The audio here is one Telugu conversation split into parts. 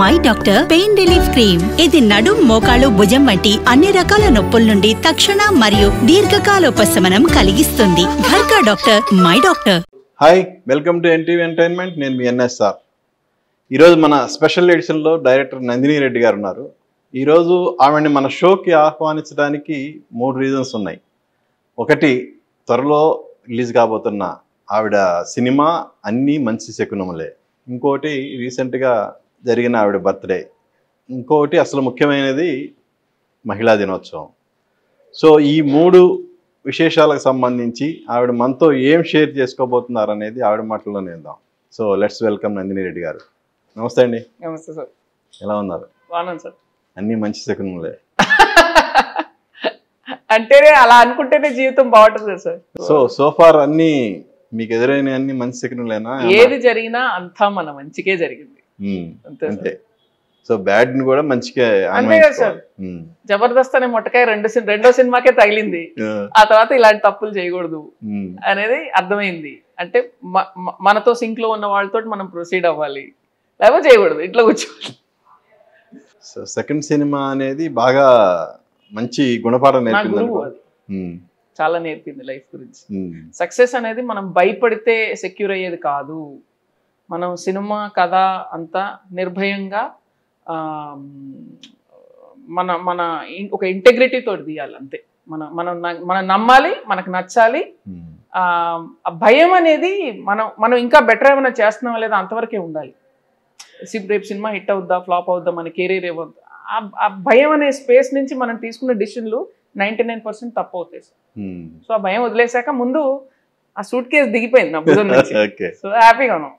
My doctor pain relief cream. ఇది నడుం మోకాలు భుజం వంటి అన్ని రకాల నొప్పుల నుండి తక్షణ మరియు దీర్ఘకాల ఉపశమనం కలిగిస్తుంది. ఘర్కా doctor my doctor. Hi welcome to NTV entertainment నేను మీ ఎన్ఎస్ఆర్ ఈరోజు మన స్పెషల్ ఎడిషన్లో డైరెక్టర్ నందిని రెడ్డి గారు ఉన్నారు. ఈరోజు ఆవిడని మన షోకి ఆహ్వానించడానికి మూడు రీజన్స్ ఉన్నాయి. ఒకటి త్వరలో రిలీజ్ కాబోతున్న ఆవిడ సినిమా అన్నీ మంచి శకునములే. ఇంకోటి రీసెంట్గా జరిగిన ఆవిడ బర్త్డే. ఇంకోటి అసలు ముఖ్యమైనది మహిళా దినోత్సవం. సో ఈ మూడు విశేషాలకు సంబంధించి ఆవిడ మనతో ఏం షేర్ చేసుకోబోతున్నారు అనేది ఆవిడ మాటల్లోనే విందాం so let's welcome Nandini Reddy గారు. నమస్తే అండి. నమస్తే సార్. ఎలా ఉన్నారు? బాగున్నాను సార్. అన్నీ మంచి శకునములే. అంటేనే అలా అనుకుంటేనే జీవితం బాగుంటుంది సార్. సో సోఫార్ అన్ని మీకు ఎదురైన అన్ని మంచి శకునలేనా ఏది జరిగినా అంతా మన మంచికే జరిగింది. అంతే సో బ్యాడ్ని కూడా మంచిగా అంతే కదా సార్. జబర్దస్త్ అనే మొట్టకాయ రెండు రెండో సినిమాకే తగిలింది. ఆ, తర్వాత ఇలాంటి తప్పులు చేయకూడదు. అనేది అర్థమైంది. అంటే మనతో సింక్లో ఉన్న వాళ్ళతో మనం ప్రొసీడ్ అవ్వాలి. లేకపోతే చేయకూడదు. ఇట్లా కూర్చోవాలి. సో సెకండ్ సినిమా అనేది బాగా మంచి గుణపాఠం నేర్పింది. చాలా నేర్పింది లైఫ్ గురించి. సక్సెస్ అనేది మనం భయపడితే సెక్యూర్ అయ్యేది కాదు. మనం సినిమా కథ అంతా నిర్భయంగా ఆ, మన మన ఒక ఇంటెగ్రిటీ తోటి తీయాలి అంతే. మన మనం మనం నమ్మాలి మనకు నచ్చాలి. మ్మ్. ఆ భయం అనేది మనం మనం ఇంకా బెటర్ ఏమైనా చేస్తున్నామా లేదా అంతవరకే ఉండాలి. సి- రేపు సినిమా హిట్ అవుద్దా ఫ్లాప్ అవుద్దా మన కెరీర్ ఏమవుద్దా? ఆ- భయం అనే స్పేస్ నుంచి మనం తీసుకున్న డిసిషన్లు నైంటీ నైన్ పర్సెంట్ తప్పు అవుతాయి మ్మ్. సో ఆ భయం వదిలేశాక ముందు ఆ సూట్ కేసు దిగిపోయింది నా భుజం నుంచి. ఓకే సో హ్యాపీగా ఉన్నాం.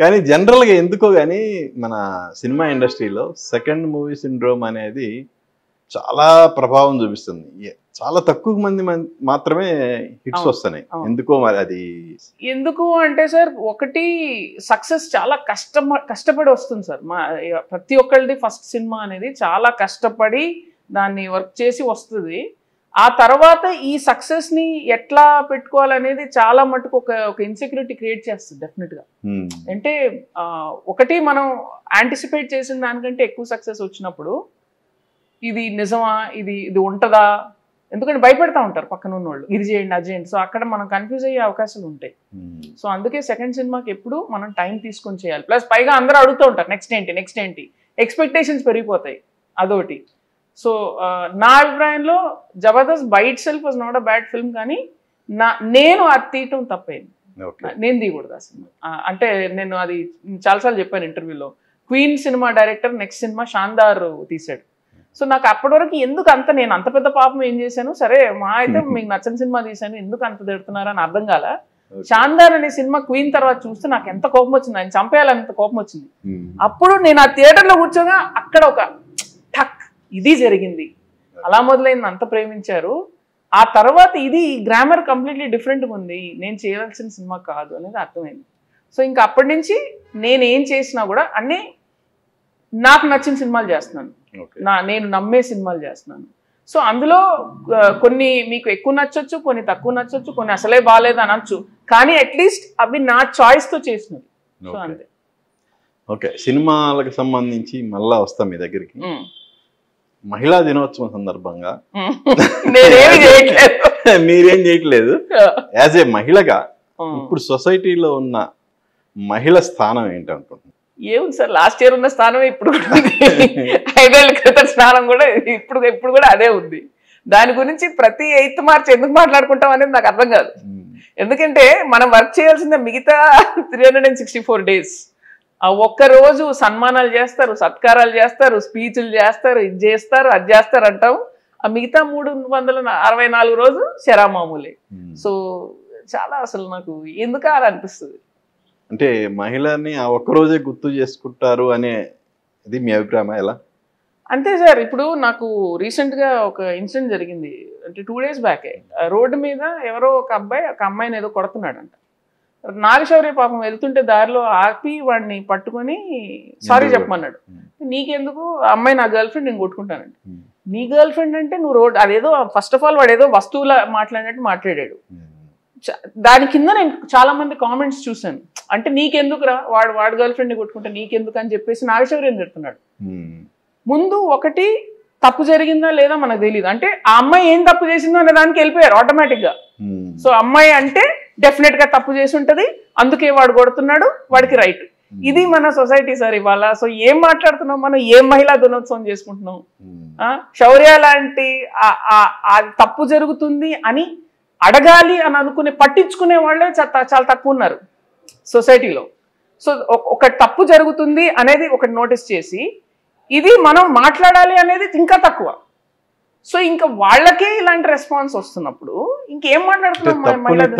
కానీ జనరల్గా ఎందుకో కానీ మన సినిమా ఇండస్ట్రీలో సెకండ్ మూవీ సిండ్రోమ్ అనేది చాలా ప్రభావం చూపిస్తుంది. చాలా తక్కువ మంది మాత్రమే హిట్స్ వస్తున్నాయి. ఎందుకో మరి అది ఎందుకు అంటే సార్ ఒకటి సక్సెస్ చాలా కష్టం కష్టపడి వస్తుంది సార్. మా ప్రతి ఒక్కరిది ఫస్ట్ సినిమా అనేది చాలా కష్టపడి దాన్ని వర్క్ చేసి వస్తుంది. ఆ తర్వాత ఈ సక్సెస్ని ఎట్లా పెట్టుకోవాలనేది చాలా మటుకు ఒక ఒక ఇన్సెక్యూరిటీ క్రియేట్ చేస్తుంది డెఫినెట్గా. మ్మ్. అంటే ఒకటి మనం యాంటిసిపేట్ చేసిన దానికంటే ఎక్కువ సక్సెస్ వచ్చినప్పుడు ఇది నిజమా ఇది ఇది ఉంటుందా? ఎందుకంటే భయపెడతా ఉంటారు పక్కన ఉన్నోళ్ళు ఇది చేయండి అది చేయండి. సో అక్కడ మనం కన్ఫ్యూజ్ అయ్యే అవకాశాలు ఉంటాయి. మ్మ్. సో అందుకే సెకండ్ సినిమాకి ఎప్పుడు మనం టైం తీసుకొని చేయాలి. ప్లస్ పైగా అందరూ అడుగుతూ ఉంటారు నెక్స్ట్ ఏంటి నెక్స్ట్ ఏంటి? ఎక్స్పెక్టేషన్స్ పెరిగిపోతాయి అదొకటి. సో నా అభిప్రాయంలో Jabardasth by itself was not a bad film కానీ నా నేను అది తీయటం తప్పైంది. నేను తీయకూడదు ఆ సినిమా. అంటే నేను అది చాలాసార్లు చెప్పాను ఇంటర్వ్యూలో. క్వీన్ సినిమా డైరెక్టర్ నెక్స్ట్ సినిమా షాందార్ తీశాడు. సో నాకు అప్పటి వరకు ఎందుకు అంత నేను అంత పెద్ద పాపం ఏం చేశాను? సరే మా అయితే మీకు నచ్చని సినిమా తీశాను. ఎందుకు అంత తిడుతున్నారు అని అర్థం కాల. షాందార్ అనే సినిమా క్వీన్ తర్వాత చూస్తే నాకు ఎంత కోపం వచ్చింది. ఆయన చంపేయాలంత కోపం వచ్చింది. అప్పుడు నేను ఆ థియేటర్లో కూర్చోగా అక్కడ ఒక ఇది జరిగింది. అలా మొదలైంది. అంత ప్రేమించారు. ఆ తర్వాత ఇది గ్రామర్ కంప్లీట్లీ డిఫరెంట్గా ఉంది. నేను చేయాల్సిన సినిమా కాదు అనేది అర్థమైంది. సో ఇంకా అప్పటి నుంచి నేను ఏం చేసినా కూడా అన్నీ నాకు నచ్చిన సినిమాలు చేస్తున్నాను. నా నేను నమ్మే సినిమాలు చేస్తున్నాను. సో అందులో కొన్ని మీకు ఎక్కువ నచ్చొచ్చు కొన్ని తక్కువ నచ్చొచ్చు కొన్ని అసలే బాగాలేదు అనొచ్చు. కానీ అట్లీస్ట్ అవి నా చాయిస్తో చేసినవి. సో. అంతే. ఓకే. సినిమాలకు సంబంధించి మళ్ళా వస్తాం మీ దగ్గరికి. మహిళా దినోత్సవం సందర్భంగా మీరేం చేయట్లేదు. యాజ్ ఏ మహిళగా. ఇప్పుడు సొసైటీలో ఉన్న మహిళ స్థానం ఏంటనుకుంటున్నారు ఏముంది సార్ లాస్ట్ ఇయర్ ఉన్న స్థానం ఇప్పుడు కూడా ఐదేళ్ళ క్రితం స్థానం కూడా ఇప్పుడు ఇప్పుడు కూడా అదే ఉంది. దాని గురించి ప్రతి ఎయిత్ మార్చ్ ఎందుకు మాట్లాడుకుంటాం అనేది నాకు అర్థం కాదు. ఎందుకంటే మనం వర్క్ చేయాల్సిన మిగతా three hundred and sixty four days ఆ ఒక్క రోజు సన్మానాలు చేస్తారు సత్కారాలు చేస్తారు స్పీచ్లు చేస్తారు ఇది చేస్తారు అది చేస్తారు అంటాం. ఆ మిగతా మూడు వందల అరవై నాలుగు రోజు శరామామూలే. సో చాలా అసలు నాకు ఎందుకు అలా అనిపిస్తుంది? అంటే మహిళని ఆ ఒక్క రోజే గుర్తు చేసుకుంటారు అనే ఇది మీ అభిప్రాయం ఎలా? అంతే సార్ ఇప్పుడు నాకు రీసెంట్గా ఒక ఇన్సిడెంట్ జరిగింది. అంటే టూ డేస్ బ్యాకే. రోడ్డు మీద ఎవరో ఒక అబ్బాయి ఒక అమ్మాయిని ఏదో కొడుతున్నాడంట. నాగశౌర్య పాపం వెళ్తుంటే దారిలో ఆపి వాడిని పట్టుకొని సారీ? చెప్పమన్నాడు. నీకెందుకు? అమ్మాయి నా గర్ల్ ఫ్రెండ్ నేను కొట్టుకుంటానండి. నీ గర్ల్ ఫ్రెండ్ అంటే నువ్వు రోడ్ అదేదో ఫస్ట్ ఆఫ్ ఆల్ వాడు ఏదో వస్తువుల మాట్లాడినట్టు మాట్లాడాడు. దాని కింద నేను చాలా మంది కామెంట్స్ చూశాను. అంటే నీకెందుకురా? వాడు వాడు గర్ల్ ఫ్రెండ్ని కొట్టుకుంటే నీకెందుకు అని చెప్పేసి నాగశౌర్యం చెప్తున్నాడు? ముందు ఒకటి తప్పు జరిగిందా లేదా మనకు తెలియదు అంటే ఆ అమ్మాయి ఏం తప్పు చేసిందో అనే దానికి వెళ్ళిపోయారు ఆటోమేటిక్గా. ఉమ్, సో అమ్మాయి అంటే డెఫినెట్గా తప్పు చేసి ఉంటది. అందుకే వాడు కొడుతున్నాడు వాడికి రైట్ ఇది మన సొసైటీ సార్ ఇవాళ. సో ఏం మాట్లాడుతున్నాం మనం? ఏం మహిళా దినోత్సవం చేసుకుంటున్నాం? ఆ, శౌర్య లాంటి తప్పు జరుగుతుంది అని అడగాలి అని అనుకునే పట్టించుకునే వాళ్ళే చాలా తక్కువ ఉన్నారు సొసైటీలో. సో ఒక- ఒక తప్పు జరుగుతుంది అనేది ఒకటి నోటీస్ చేసి ఇది మనం మాట్లాడాలి అనేది ఇంకా తక్కువ. సో ఇంకా వాళ్ళకే ఇలాంటి రెస్పాన్స్ వస్తున్నప్పుడు ఇంకేం మాట్లాడుతున్నాం?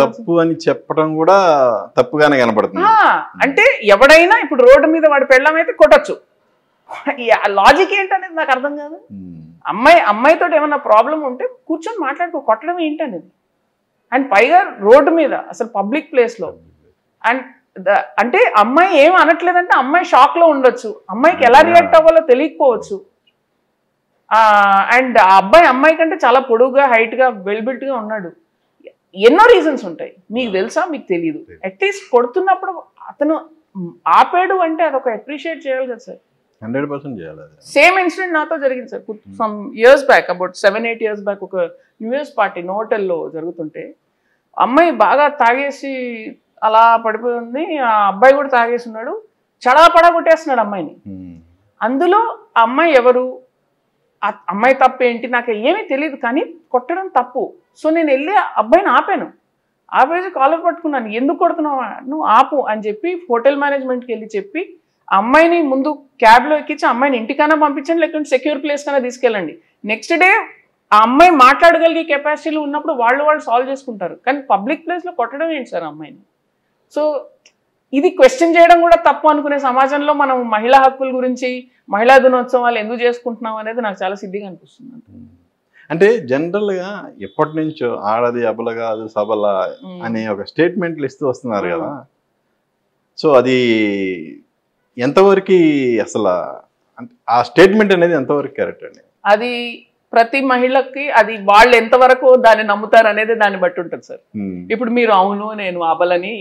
తప్పు అని చెప్పడం కూడా తప్పుగానే కనపడుతుంది అంటే ఎవడైనా ఇప్పుడు రోడ్డు మీద వాడి పెళ్ళం అయితే కొట్టచ్చు. లాజిక్ ఏంటనేది నాకు అర్థం కాదు. అమ్మాయి అమ్మాయితో ఏమైనా ప్రాబ్లం ఉంటే కూర్చొని మాట్లాడుకో కొట్టడం ఏంటనేది? అండ్ పైగా రోడ్డు మీద అసలు పబ్లిక్ ప్లేస్లో అండ్ అంటే అమ్మాయి ఏం అనట్లేదంటే అమ్మాయి షాక్లో ఉండొచ్చు. అమ్మాయికి ఎలా రియాక్ట్ అవ్వాలో తెలియకపోవచ్చు. అండ్ ఆ అబ్బాయి అమ్మాయి కంటే చాలా పొడుగుగా హైట్గా వెల్ బిల్ట్గా ఉన్నాడు. ఎన్నో రీజన్స్ ఉంటాయి. మీకు తెలుసా? మీకు తెలియదు అట్లీస్ట్ కొడుతున్నప్పుడు అతను ఆపాడు అంటే అదొక అప్రిషియేట్ చేయాలి కదా సార్. హండ్రెడ్ పర్సెంట్ చేయాలి సేమ్ ఇన్సిడెంట్ నాతో జరిగింది sir. Some years back about seven eight years back ఒక న్యూ ఇయర్స్ పార్టీ నోటెల్లో జరుగుతుంటే అమ్మాయి బాగా తాగేసి అలా పడిపోయి ఉంది. ఆ అబ్బాయి కూడా తాగేసి ఉన్నాడు. చడా పడా కొట్టేస్తున్నాడు అమ్మాయిని. అందులో ఆ అమ్మాయి ఎవరు? అమ్మాయి తప్పు ఏంటి నాకు ఏమీ తెలియదు కానీ కొట్టడం తప్పు. సో నేను వెళ్ళి ఆ అబ్బాయిని ఆపాను. ఆపేసి కాలర్ పట్టుకున్నాను. ఎందుకు కొడుతున్నావు? నువ్వు ఆపు అని చెప్పి హోటల్ మేనేజ్మెంట్కి వెళ్ళి చెప్పి ఆ అమ్మాయిని ముందు క్యాబ్లో ఎక్కించి అమ్మాయిని ఇంటికైనా పంపించండి లేకుంటే సెక్యూర్ ప్లేస్ కన్నా తీసుకెళ్ళండి. నెక్స్ట్ డే ఆ అమ్మాయి మాట్లాడగలిగే కెపాసిటీలు ఉన్నప్పుడు వాళ్ళు వాళ్ళు సాల్వ్ చేసుకుంటారు. కానీ పబ్లిక్ ప్లేస్లో కొట్టడం ఏంటి సార్ అమ్మాయిని? సో ఇది క్వశ్చన్ చేయడం కూడా తప్పు అనుకునే సమాజంలో మనం మహిళా హక్కుల గురించి మహిళా దినోత్సవాలు ఎందుకు చేసుకుంటున్నాం అనేది నాకు చాలా సిద్ధిగా అనిపిస్తుంది. అంటే జనరల్గా ఎప్పటి నుంచో ఆడది అబల కాదు సబల. అనే ఒక స్టేట్మెంట్లు ఇస్తూ వస్తున్నారు కదా. సో అది ఎంతవరకు అసలు అంటే ఆ స్టేట్మెంట్ అనేది ఎంతవరకు కరెక్ట్ అండి? అది ప్రతి మహిళకి అది వాళ్ళు ఎంతవరకు దాన్ని నమ్ముతారు అనేది దాన్ని బట్టి ఉంటుంది సార్. ఇప్పుడు మీరు అవును నేను అబలని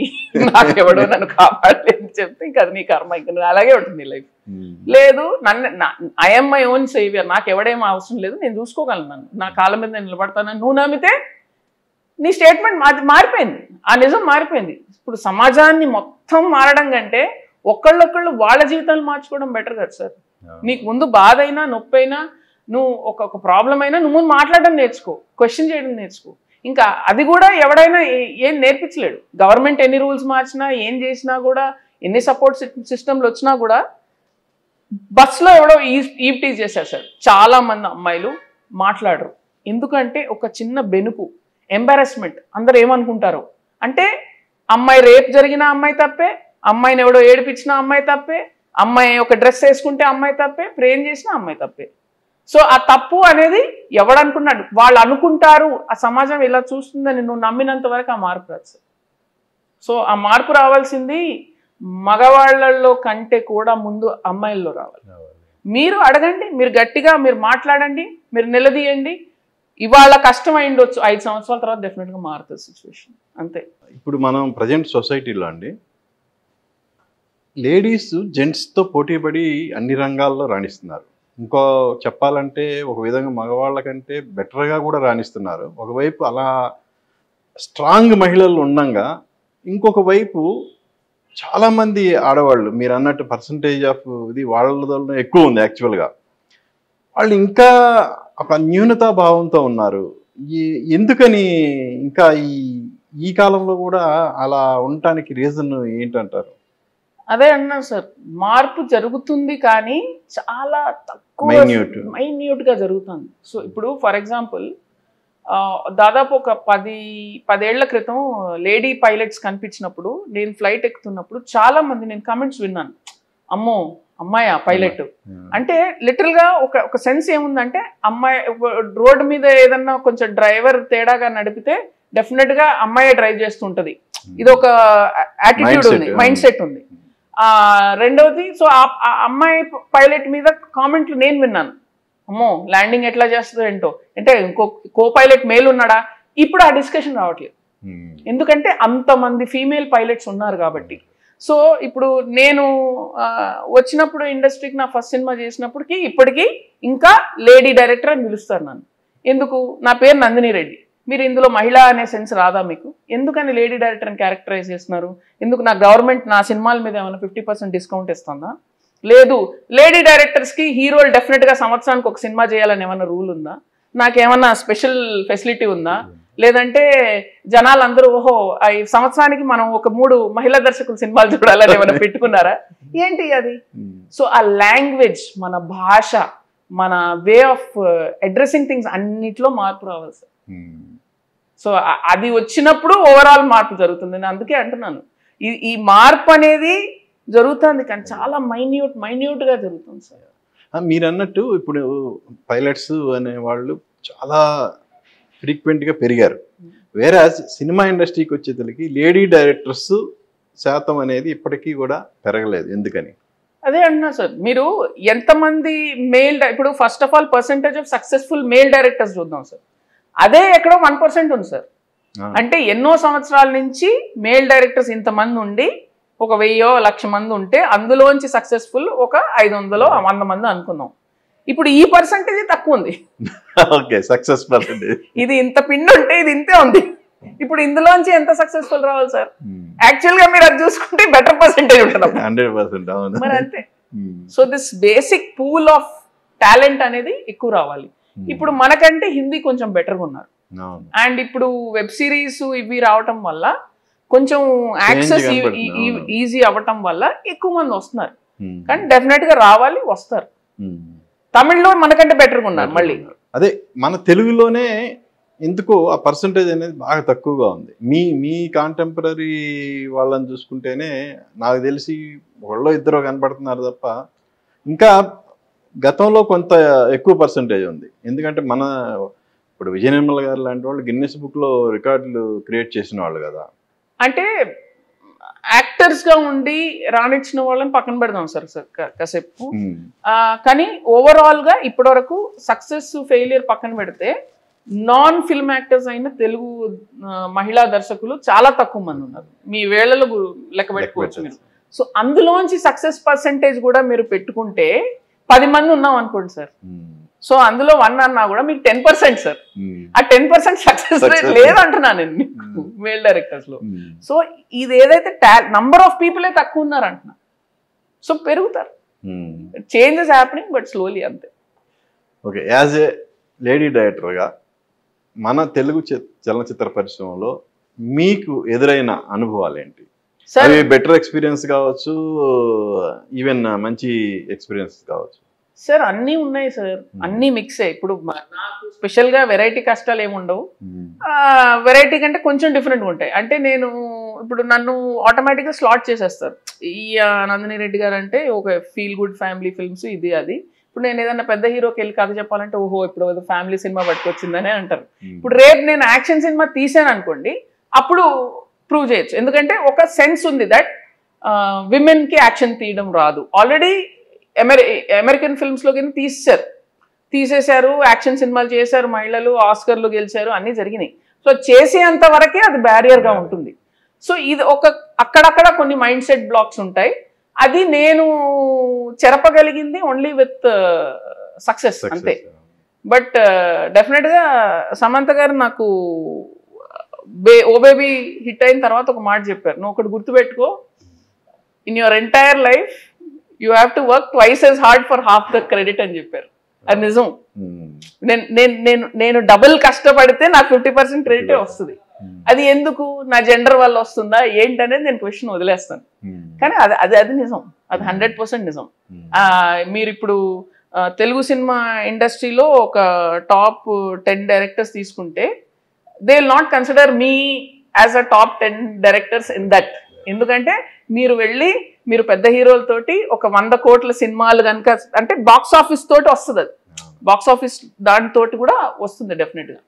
నాకెవడో నన్ను కాపాడలేదు అని చెప్తే ఇంకా అది నీ కర్మ. ఇంకా నువ్వు అలాగే ఉంటుంది లైఫ్ లేదు నన్ను ఐఎమ్ మై ఓన్ సేవియర్ నాకు ఎవడేం అవసరం లేదు నేను చూసుకోగలను నా కాళ్ళ మీద నేను నిలబడతానని నువ్వు నమ్మితే నీ స్టేట్మెంట్ మాది మారిపోయింది. ఆ నిజం మారిపోయింది. ఇప్పుడు సమాజాన్ని మొత్తం మారడం కంటే ఒక్కళ్ళొక్కళ్ళు వాళ్ళ జీవితాలు మార్చుకోవడం బెటర్ కదా సార్. నీకు ముందు బాధ అయినా నొప్పి అయినా నువ్వు ఒక ఒక ప్రాబ్లం అయినా నువ్వు ముందు మాట్లాడడం నేర్చుకో క్వశ్చన్ చేయడం నేర్చుకో. ఇంకా అది కూడా ఎవడైనా ఏం నేర్పించలేడు. గవర్నమెంట్ ఎన్ని రూల్స్ మార్చినా ఏం చేసినా కూడా ఎన్ని సపోర్ట్ సిస్టమ్లు వచ్చినా కూడా బస్సులో ఎవడో ఈవ్టీజ్ చేశారు చాలామంది చాలా మంది అమ్మాయిలు మాట్లాడరు. ఎందుకంటే ఒక చిన్న బెనుకు ఎంబారస్మెంట్ అందరు ఏమనుకుంటారు? అంటే అమ్మాయి రేప్ జరిగిన అమ్మాయి తప్పే అమ్మాయిని ఎవడో ఏడిపించిన అమ్మాయి తప్పే అమ్మాయి ఒక డ్రెస్ వేసుకుంటే అమ్మాయి తప్పే ప్రేమ్ చేసిన అమ్మాయి తప్పే. సో ఆ తప్పు అనేది ఎవడనుకున్నాడు? వాళ్ళు అనుకుంటారు ఆ సమాజం ఇలా చూస్తుందని నువ్వు నమ్మినంత వరకు ఆ మార్పు రాదు. సో ఆ మార్పు రావాల్సింది మగవాళ్ళల్లో కంటే కూడా ముందు అమ్మాయిల్లో రావాలి. మీరు అడగండి మీరు గట్టిగా మీరు మాట్లాడండి మీరు నిలదీయండి. ఇవాళ కష్టం అయిండొచ్చు ఐదు సంవత్సరాల తర్వాత డెఫినెట్గా మారుతుంది సిచ్యువేషన్. అంతే. ఇప్పుడు మనం ప్రజెంట్ సొసైటీలో అండి లేడీస్ జెంట్స్తో పోటీపడి అన్ని రంగాల్లో రాణిస్తున్నారు. ఇంకో చెప్పాలంటే ఒక విధంగా మగవాళ్ళకంటే బెటర్గా కూడా రాణిస్తున్నారు. ఒకవైపు అలా స్ట్రాంగ్ మహిళలు ఉండంగా ఇంకొక వైపు చాలామంది ఆడవాళ్ళు మీరు అన్నట్టు పర్సంటేజ్ ఆఫ్ ఇది వాళ్ళలో ఎక్కువ ఉంది యాక్చువల్గా వాళ్ళు ఇంకా ఒక న్యూనతా భావంతో ఉన్నారు. ఈ ఎందుకని ఇంకా ఈ ఈ కాలంలో కూడా అలా ఉండటానికి రీజన్ ఏంటంటారు? అదే అన్నాను సార్. మార్పు జరుగుతుంది కానీ చాలా తక్కువ. మైన్యూట్గా జరుగుతుంది. సో ఇప్పుడు ఫర్ ఎగ్జాంపుల్ దాదాపు ఒక పది పదేళ్ళ క్రితం లేడీ పైలట్స్ కనిపించినప్పుడు నేను ఫ్లైట్ ఎక్కుతున్నప్పుడు చాలా మంది నేను కమెంట్స్ విన్నాను. అమ్మో అమ్మాయా పైలట్? అంటే లిటిల్గా ఒక ఒక సెన్స్ ఏముందంటే అమ్మాయి రోడ్డు మీద ఏదన్నా కొంచెం డ్రైవర్ తేడాగా నడిపితే డెఫినెట్గా అమ్మాయి డ్రైవ్ చేస్తుంటది ఇది ఒక యాటిట్యూడ్ ఉంది. మైండ్ సెట్ ఉంది. రెండవది సో ఆ- అమ్మాయి పైలట్ మీద కామెంట్లు నేను విన్నాను. అమ్మో ల్యాండింగ్ ఎట్లా చేస్తుందో ఏంటో. అంటే ఇంకో కో పైలట్ మేల్ ఉన్నాడా? ఇప్పుడు ఆ డిస్కషన్ రావట్లేదు. Hmm. ఎందుకంటే అంతమంది ఫీమేల్ పైలట్స్ ఉన్నారు కాబట్టి. సో ఇప్పుడు నేను వచ్చినప్పుడు ఇండస్ట్రీకి నా ఫస్ట్ సినిమా చేసినప్పటికి ఇప్పటికీ ఇంకా లేడీ డైరెక్టర్ అని పిలుస్తారు నన్ను. ఎందుకు? నా పేరు నందిని రెడ్డి. మీరు ఇందులో మహిళ అనే సెన్స్ రాదా మీకు? ఎందుకని లేడీ డైరెక్టర్ అని క్యారెక్టరైజ్ చేస్తున్నారు? ఎందుకు నా గవర్నమెంట్ నా సినిమాల మీద ఏమైనా ఫిఫ్టీ పర్సెంట్ డిస్కౌంట్ ఇస్తుందా? లేదు లేడీ డైరెక్టర్స్కి హీరోలు డెఫినెట్గా సంవత్సరానికి ఒక సినిమా చేయాలని ఏమైనా రూల్ ఉందా? నాకేమన్నా స్పెషల్ ఫెసిలిటీ ఉందా? లేదంటే జనాలందరూ ఓహో ఈ సంవత్సరానికి మనం ఒక మూడు మహిళా దర్శకుల సినిమాలు చూడాలని ఏమైనా పెట్టుకున్నారా? ఏంటి అది? సో ఆ లాంగ్వేజ్ మన భాష మన వే ఆఫ్ అడ్రస్సింగ్ థింగ్స్ అన్నిట్లో మార్పు రావాలి సార్ hmm. సో అది వచ్చినప్పుడు ఓవరాల్ మార్పు జరుగుతుంది. నేను అందుకే అంటున్నాను. ఈ ఈ మార్పు అనేది జరుగుతుంది కానీ చాలా మైన్యూట్ మైన్యూట్గా జరుగుతుంది సార్. మీరు అన్నట్టు ఇప్పుడు పైలట్స్ అనే వాళ్ళు చాలా frequent గా పెరిగారు. వేరే సినిమా ఇండస్ట్రీకి వచ్చేసరికి లేడీ డైరెక్టర్స్ శాతం అనేది ఇప్పటికీ కూడా పెరగలేదు. ఎందుకని? అదే అంటున్నా సార్. మీరు ఎంతమంది మేల్ ఇప్పుడు first of all percentage of successful male directors చూద్దాం సార్. అదే ఎక్కడో వన్ పర్సెంట్ ఉంది సార్ అంటే ఎన్నో సంవత్సరాల నుంచి మేల్ డైరెక్టర్స్ ఇంతమంది ఉండి ఒక వెయ్యో లక్ష మంది ఉంటే అందులోంచి సక్సెస్ఫుల్ ఒక ఐదు వందలో వంద మంది అనుకుందాం ఇప్పుడు ఈ పర్సంటేజ్ తక్కువ ఉంది. ఓకే సక్సెస్ ఇది ఇంత పిండి ఉంటే ఇది ఇంతే ఉంది. ఇప్పుడు ఇందులోంచి ఎంత సక్సెస్ఫుల్ రావాలి సార్ యాక్చువల్గా మీరు అది చూసుకుంటే బెటర్ పర్సెంటేజ్ ఉంటుంది మరి అంతే. Hmm. So this basic pool of talent అనేది ఎక్కువ రావాలి. ఇప్పుడు మనకంటే హిందీ కొంచెం బెటర్గా ఉన్నారు. అండ్ ఇప్పుడు వెబ్ సిరీస్ ఇవి రావటం వల్ల కొంచెం యాక్సెస్. ఈజీ అవ్వటం వల్ల ఎక్కువ మంది వస్తున్నారు. Hmm. కానీ డెఫినెట్గా రావాలి వస్తారు. Hmm. తమిళ్ళో మనకంటే బెటర్గా ఉన్నారు మళ్ళీ. అదే మన తెలుగులోనే ఎందుకో ఆ పర్సంటేజ్ అనేది బాగా తక్కువగా ఉంది. మీ మీ కాంటెంపరీ వాళ్ళని చూసుకుంటేనే నాకు తెలిసి ఒకళ్ళో ఇద్దరు కనపడుతున్నారు తప్ప ఇంకా గతంలో కొంత ఎక్కువ పర్సంటేజ్ ఉంది. ఎందుకంటే మన ఇప్పుడు విజయ నిర్మల గారు లాంటి వాళ్ళు గిన్నెస్ బుక్లో రికార్డులు క్రియేట్ చేసిన వాళ్ళు కదా. అంటే యాక్టర్స్గా ఉండి రాణించిన వాళ్ళని పక్కన పెడదాం సార్ కాసేపు. కానీ ఓవరాల్గా ఇప్పటివరకు సక్సెస్ ఫెయిలియర్ పక్కన పెడితే నాన్ ఫిల్మ్ యాక్టర్స్ అయిన తెలుగు మహిళా దర్శకులు చాలా తక్కువ మంది ఉన్నారు. మీ వేళలో లెక్క పెట్టుకోవచ్చు మీరు. సో అందులోంచి సక్సెస్ పర్సెంటేజ్ కూడా మీరు పెట్టుకుంటే పది మంది ఉన్నాం అనుకోండి సార్ Hmm. సో అందులో వన్ అన్నా కూడా మీకు టెన్ పర్సెంట్ సార్ Hmm. ఆ టెన్ పర్సెంట్ సక్సెస్ రేట్. లేదంటున్నాను నేను మీకు మేల్ డైరెక్టర్స్లో Hmm. సో ఇది ఏదైతే నంబర్ ఆఫ్ పీపులే తక్కువ ఉన్నారు అంటున్నా సో పెరుగుతారు Hmm. Changes happening but slowly అంతే ఓకే యాజ్ ఏ లేడీ డైరెక్టర్గా మన తెలుగు చలనచిత్ర పరిశ్రమలో మీకు ఎదురైన అనుభవాలు ఏంటి సార్ బెటర్ ఎక్స్పీరియన్స్ కావచ్చు ఈవెన్ మంచి ఎక్స్పీరియన్స్ కావచ్చు. సార్ అన్నీ ఉన్నాయి సార్ అన్నీ మిక్సే ఇప్పుడు నాకు స్పెషల్గా వెరైటీ కష్టాలు ఏమి ఉండవు. వెరైటీ కంటే కొంచెం డిఫరెంట్గా ఉంటాయి. అంటే నేను ఇప్పుడు నన్ను ఆటోమేటిక్గా స్లాట్ చేసేస్తారు. ఈ నందిని రెడ్డి గారు అంటే ఒక ఫీల్ గుడ్ ఫ్యామిలీ ఫిల్మ్స్ ఇది అది. ఇప్పుడు నేను ఏదైనా పెద్ద హీరోకి వెళ్ళి కథ చెప్పాలంటే ఓహో ఇప్పుడు ఏదో ఫ్యామిలీ సినిమా పట్టుకొచ్చిందని అంటారు. ఇప్పుడు రేపు నేను యాక్షన్ సినిమా తీసాను అనుకోండి అప్పుడు ప్రూవ్ చేయొచ్చు. ఎందుకంటే ఒక సెన్స్ ఉంది దట్ విమెన్కి యాక్షన్ తీయడం రాదు. ఆల్రెడీ అమెరి అమెరికన్ ఫిల్మ్స్లో కింద తీసేశారు. తీసేశారు యాక్షన్ సినిమాలు చేశారు మహిళలు ఆస్కర్లు గెలిచారు అన్నీ జరిగినాయి. సో చేసేంత వరకే అది barrier గా ఉంటుంది. సో ఇది ఒక అక్కడక్కడ కొన్ని మైండ్ సెట్ బ్లాక్స్ ఉంటాయి. అది నేను చెరపగలిగింది ఓన్లీ విత్ సక్సెస్ అంతే. బట్ డెఫినెట్గా సమంత గారు నాకు బే ఓ బేబీ హిట్ అయిన తర్వాత ఒక మాట చెప్పారు. నువ్వు ఒకటి గుర్తుపెట్టుకో. In your entire life you have to work twice as hard for half the credit అని చెప్పారు. అది నిజం. నేను నేను నేను డబుల్ కష్టపడితే నాకు ఫిఫ్టీ పర్సెంట్ క్రెడిటే వస్తుంది. అది ఎందుకు? నా జెండర్ వల్ల వస్తుందా? ఏంటనేది నేను క్వశ్చన్ వదిలేస్తాను. కానీ అది అది అది నిజం. అది హండ్రెడ్ పర్సెంట్ నిజం. మీరు ఇప్పుడు తెలుగు సినిమా ఇండస్ట్రీలో ఒక టాప్ టెన్ డైరెక్టర్స్ తీసుకుంటే they will not consider me as a top ten directors in that ఎందుకంటే మీరు వెళ్ళి మీరు పెద్ద హీరోలతోటి ఒక వంద కోట్ల సినిమాలు కనుక అంటే బాక్స్ ఆఫీస్ తోటి వస్తుంది అది. బాక్స్ ఆఫీస్ దానితోటి కూడా వస్తుంది డెఫినెట్గా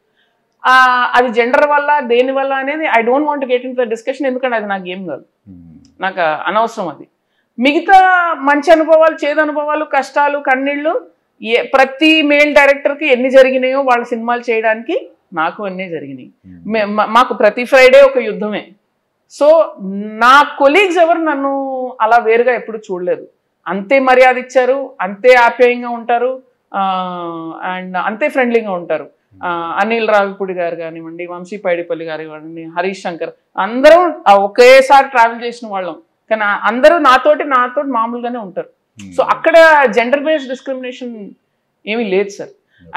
అది జెండర్ వల్ల దేని వల్ల అనేది I don't want get in the discussion ఎందుకంటే అది నాకు ఏం కాదు. నాకు అనవసరం అది. మిగతా మంచి అనుభవాలు చేదు అనుభవాలు కష్టాలు కన్నీళ్ళు ఏ ప్రతి మేల్ డైరెక్టర్కి ఎన్ని జరిగినాయో వాళ్ళ సినిమాలు చేయడానికి నాకు అన్నీ జరిగినాయి. మే- మా- మాకు ప్రతి ఫ్రైడే ఒక యుద్ధమే. సో నా కొలీగ్స్ ఎవరు నన్ను అలా వేరుగా ఎప్పుడు చూడలేదు. అంతే మర్యాద ఇచ్చారు అంతే ఆప్యాయంగా ఉంటారు అండ్ అంతే ఫ్రెండ్లీగా ఉంటారు. ఆ, అనిల్ రావిపూడి గారు కానివ్వండి వంశీ పైడిపల్లి గారు కానివ్వండి హరీష్ శంకర్ అందరం ఒకేసారి ట్రావెల్ చేసిన వాళ్ళం. కానీ అందరూ నాతోటి నాతోటి మామూలుగానే ఉంటారు. సో అక్కడ జెండర్ బేస్డ్ డిస్క్రిమినేషన్ ఏమీ లేదు సార్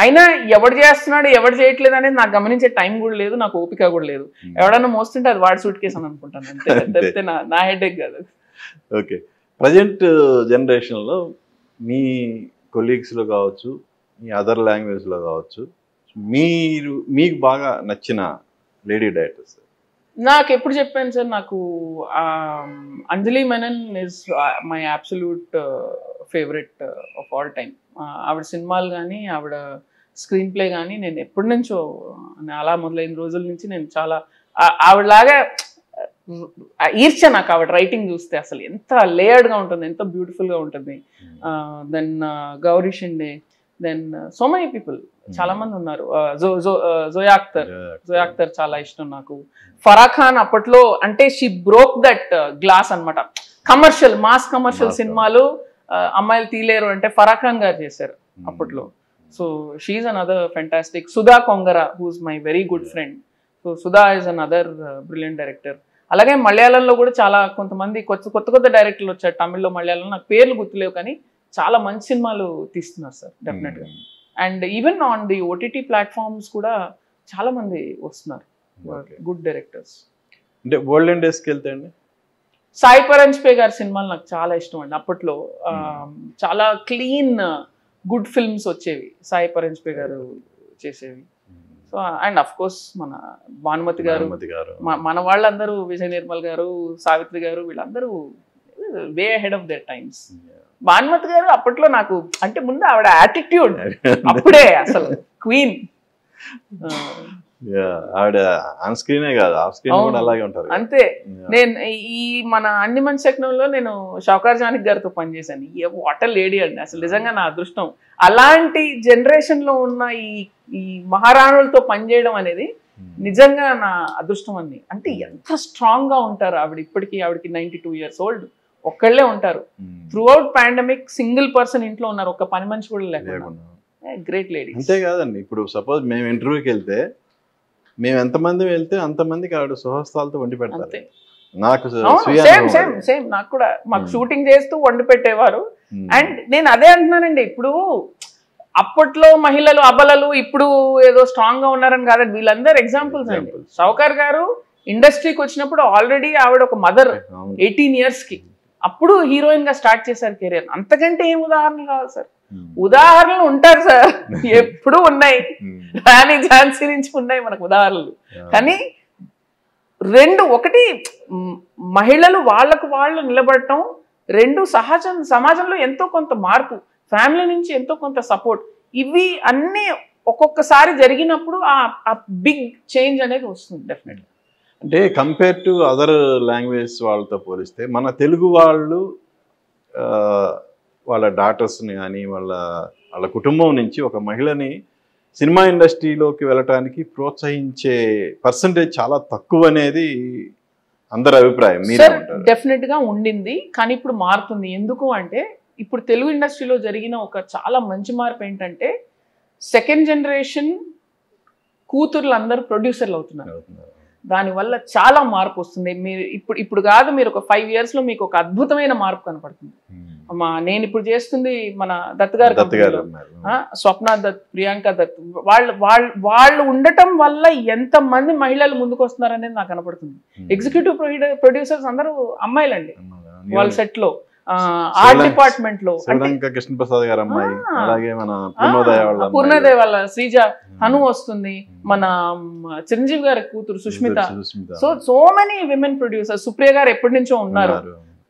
అయినా ఎవడు చేస్తున్నాడు ఎవడు చేయట్లేదు అనేది నాకు గమనించే టైం కూడా లేదు నాకు ఓపిక కూడా లేదు. ఎవడన్నా మోస్తుంటే అది వాడి సూట్ కేసు అని అనుకుంటాను. అంతే నా నా హెడ్ కాదు. ఓకే. ప్రజెంట్ జనరేషన్లో మీ కొలీగ్స్లో కావచ్చు మీ అదర్ లాంగ్వేజ్లో కావచ్చు మీరు మీకు బాగా నచ్చిన లేడీ డైరెక్టర్స్ నాకు ఎప్పుడు చెప్పాను సార్ నాకు Anjali Menon is my absolute favourite of all time ఆవిడ సినిమాలు కానీ ఆవిడ స్క్రీన్ ప్లే కానీ నేను ఎప్పటి నుంచో అలా మొదలైన రోజుల నుంచి నేను చాలా ఆవిడలాగా ఈర్చ నాకు ఆవిడ రైటింగ్ చూస్తే అసలు ఎంత లేయర్డ్గా ఉంటుంది ఎంత బ్యూటిఫుల్గా ఉంటుంది. Then Gauri Shinde then so many people చాలా మంది ఉన్నారు. ఆ, జో జో ఆ, జోయా అఖ్తర్ జోయా అఖ్తర్ చాలా ఇష్టం నాకు. ఫరా ఖాన్ అప్పట్లో అంటే షీ బ్రోక్ దట్ గ్లాస్ అన్నమాట. Commercial mass commercial. సినిమాలు ఆ, అమ్మాయిలు తీలేరు అంటే ఫరా ఖాన్ గారు చేశారు అప్పట్లో. So she's another fantastic Sudha Kongara who's my very good friend so Sudha is another brilliant director అలాగే మలయాళంలో కూడా చాలా కొంతమంది కొత్త కొత్త కొత్త డైరెక్టర్లు వచ్చారు. తమిళ్ళో మలయాళంలో నాకు పేర్లు గుర్తులేవు కానీ చాలా మంచి సినిమాలు తీస్తున్నారు సార్ డెఫినెట్గా and even on the OTT platforms కూడా చాలా మంది వస్తున్నారు. గుడ్ డైరెక్టర్స్ అంటే డేస్కి వెళ్తే అండి? సాయి పరంజ్పే గారి సినిమాలు నాకు చాలా ఇష్టం అండి. అప్పట్లో చాలా క్లీన్ గుడ్ ఫిల్మ్స్ వచ్చేవి సాయి పరంజ్పే గారు చేసేవి. సో అండ్ అఫ్ కోర్స్ మన భానుమతి గారు మన వాళ్ళందరూ విజయ్ నిర్మల్ గారు సావిత్రి గారు వీళ్ళందరూ were ahead of their times Bhanumathi గారు అప్పట్లో నాకు అంటే ముందు ఆవిడ యాటిట్యూడ్ అప్పుడే అసలు క్వీన్ Yeah, ఆవిడ ఆన్ స్క్రీనే కాదు ఆఫ్ స్క్రీన్ అవును. కూడా అలాగే ఉంటారు అంతే. నేను ఈ మన అన్ని మంచి శక్నంలో నేను షౌకార్ జానిక్ గారితో పనిచేశాను. ఏ వాటర్ లేడీ అండి. అసలు నిజంగా నా అదృష్టం. అలాంటి జనరేషన్లో ఉన్న ఈ ఈ మహారాణులతో పనిచేయడం అనేది నిజంగా నా అదృష్టం అండి. అంటే ఎంత స్ట్రాంగ్గా ఉంటారు ఆవిడ ఇప్పటికీ ఆవిడకి నైన్టీ టూ ఇయర్స్ ఓల్డ్ ఒక్కళ్ళే ఉంటారు. Throughout pandemic single person ఇంట్లో ఉన్నారు. ఒక పని మనిషి కూడా లేకుండా. గ్రేట్ లేడీ అంతే కాదండి. ఇప్పుడు సపోజ్ మేము ఇంటర్వ్యూకి వెళ్తే మేము ఎంతమంది వెళ్తే అంతమందికి ఆవిడ సుహస్తాలతో వండి పెడతారు. నాకు సేమ్ సేమ్. సేమ్ నాకు కూడా మాకు. షూటింగ్ చేస్తూ వండి పెట్టేవారు. అండ్ నేను అదే అంటున్నానండి. ఇప్పుడు అప్పట్లో మహిళలు అబలలు ఇప్పుడు ఏదో స్ట్రాంగ్గా ఉన్నారని కాదండి. వీళ్ళందరూ ఎగ్జాంపుల్స్ అండి. షౌకర్ గారు ఇండస్ట్రీకి వచ్చినప్పుడు ఆల్రెడీ ఆవిడ ఒక మదర్. ఎయిటీన్ ఇయర్స్కి. అప్పుడు హీరోయిన్గా స్టార్ట్ చేశారు కెరీర్ అంతకంటే ఏం ఉదాహరణలు కావాలి సార్. ఉదాహరణలు ఉంటారు సార్ ఎప్పుడు ఉన్నాయి. రాణి ఝాన్సీ నుంచి ఉన్నాయి మనకు ఉదాహరణలు. కానీ రెండు ఒకటి మహిళలు వాళ్ళకు వాళ్ళు నిలబడటం రెండు సహజం సమాజంలో ఎంతో కొంత మార్పు ఫ్యామిలీ నుంచి ఎంతో కొంత సపోర్ట్ ఇవి అన్నీ ఒక్కొక్కసారి జరిగినప్పుడు ఆ బిగ్ చేంజ్ అనేది వస్తుంది డెఫినెట్ అంటే కంపేర్ టు అదర్ లాంగ్వేజ్ వాళ్ళతో పోలిస్తే మన తెలుగు వాళ్ళు వాళ్ళ డాటర్స్ని కానీ వాళ్ళ వాళ్ళ కుటుంబం నుంచి ఒక మహిళని సినిమా ఇండస్ట్రీలోకి వెళ్ళటానికి ప్రోత్సహించే పర్సంటేజ్ చాలా తక్కువ అనేది అందరి అభిప్రాయం. మీరే సార్ ఉంటారు డెఫినెట్గా ఉండింది. కానీ ఇప్పుడు మారుతుంది. ఎందుకు అంటే ఇప్పుడు తెలుగు ఇండస్ట్రీలో జరిగిన ఒక చాలా మంచి మార్పు ఏంటంటే సెకండ్ జనరేషన్ కూతుర్లు అందరూ ప్రొడ్యూసర్లు అవుతున్నారు. దానివల్ల చాలా మార్పు వస్తుంది. మీరు ఇప్పుడు ఇప్పుడు కాదు మీరు ఒక ఫైవ్ ఇయర్స్లో మీకు ఒక అద్భుతమైన మార్పు కనపడుతుంది. మా నేను ఇప్పుడు చేస్తుంది మన దత్ గారి స్వప్న దత్ ప్రియాంక దత్ వాళ్ళు వాళ్ళు వాళ్ళు ఉండటం వల్ల ఎంత మంది మహిళలు ముందుకు వస్తున్నారు అనేది నాకు కనపడుతుంది. ఎగ్జిక్యూటివ్ ప్రొడ్యూసర్స్ అందరూ అమ్మాయిలండి. వాళ్ళ సెట్లో ఆర్ట్ డిపార్ట్మెంట్లో. అంటే శ్రీలంక కృష్ణప్రసాద్ గారి అమ్మాయి. అలాగే మన పూర్ణోదయ వాళ్ళ శ్రీజ తను ఉమ్. వస్తుంది. మన చిరంజీవి గారి కూతురు Sushmita. So so many women producer Supriya గారు ఎప్పటి నుంచో ఉన్నారు.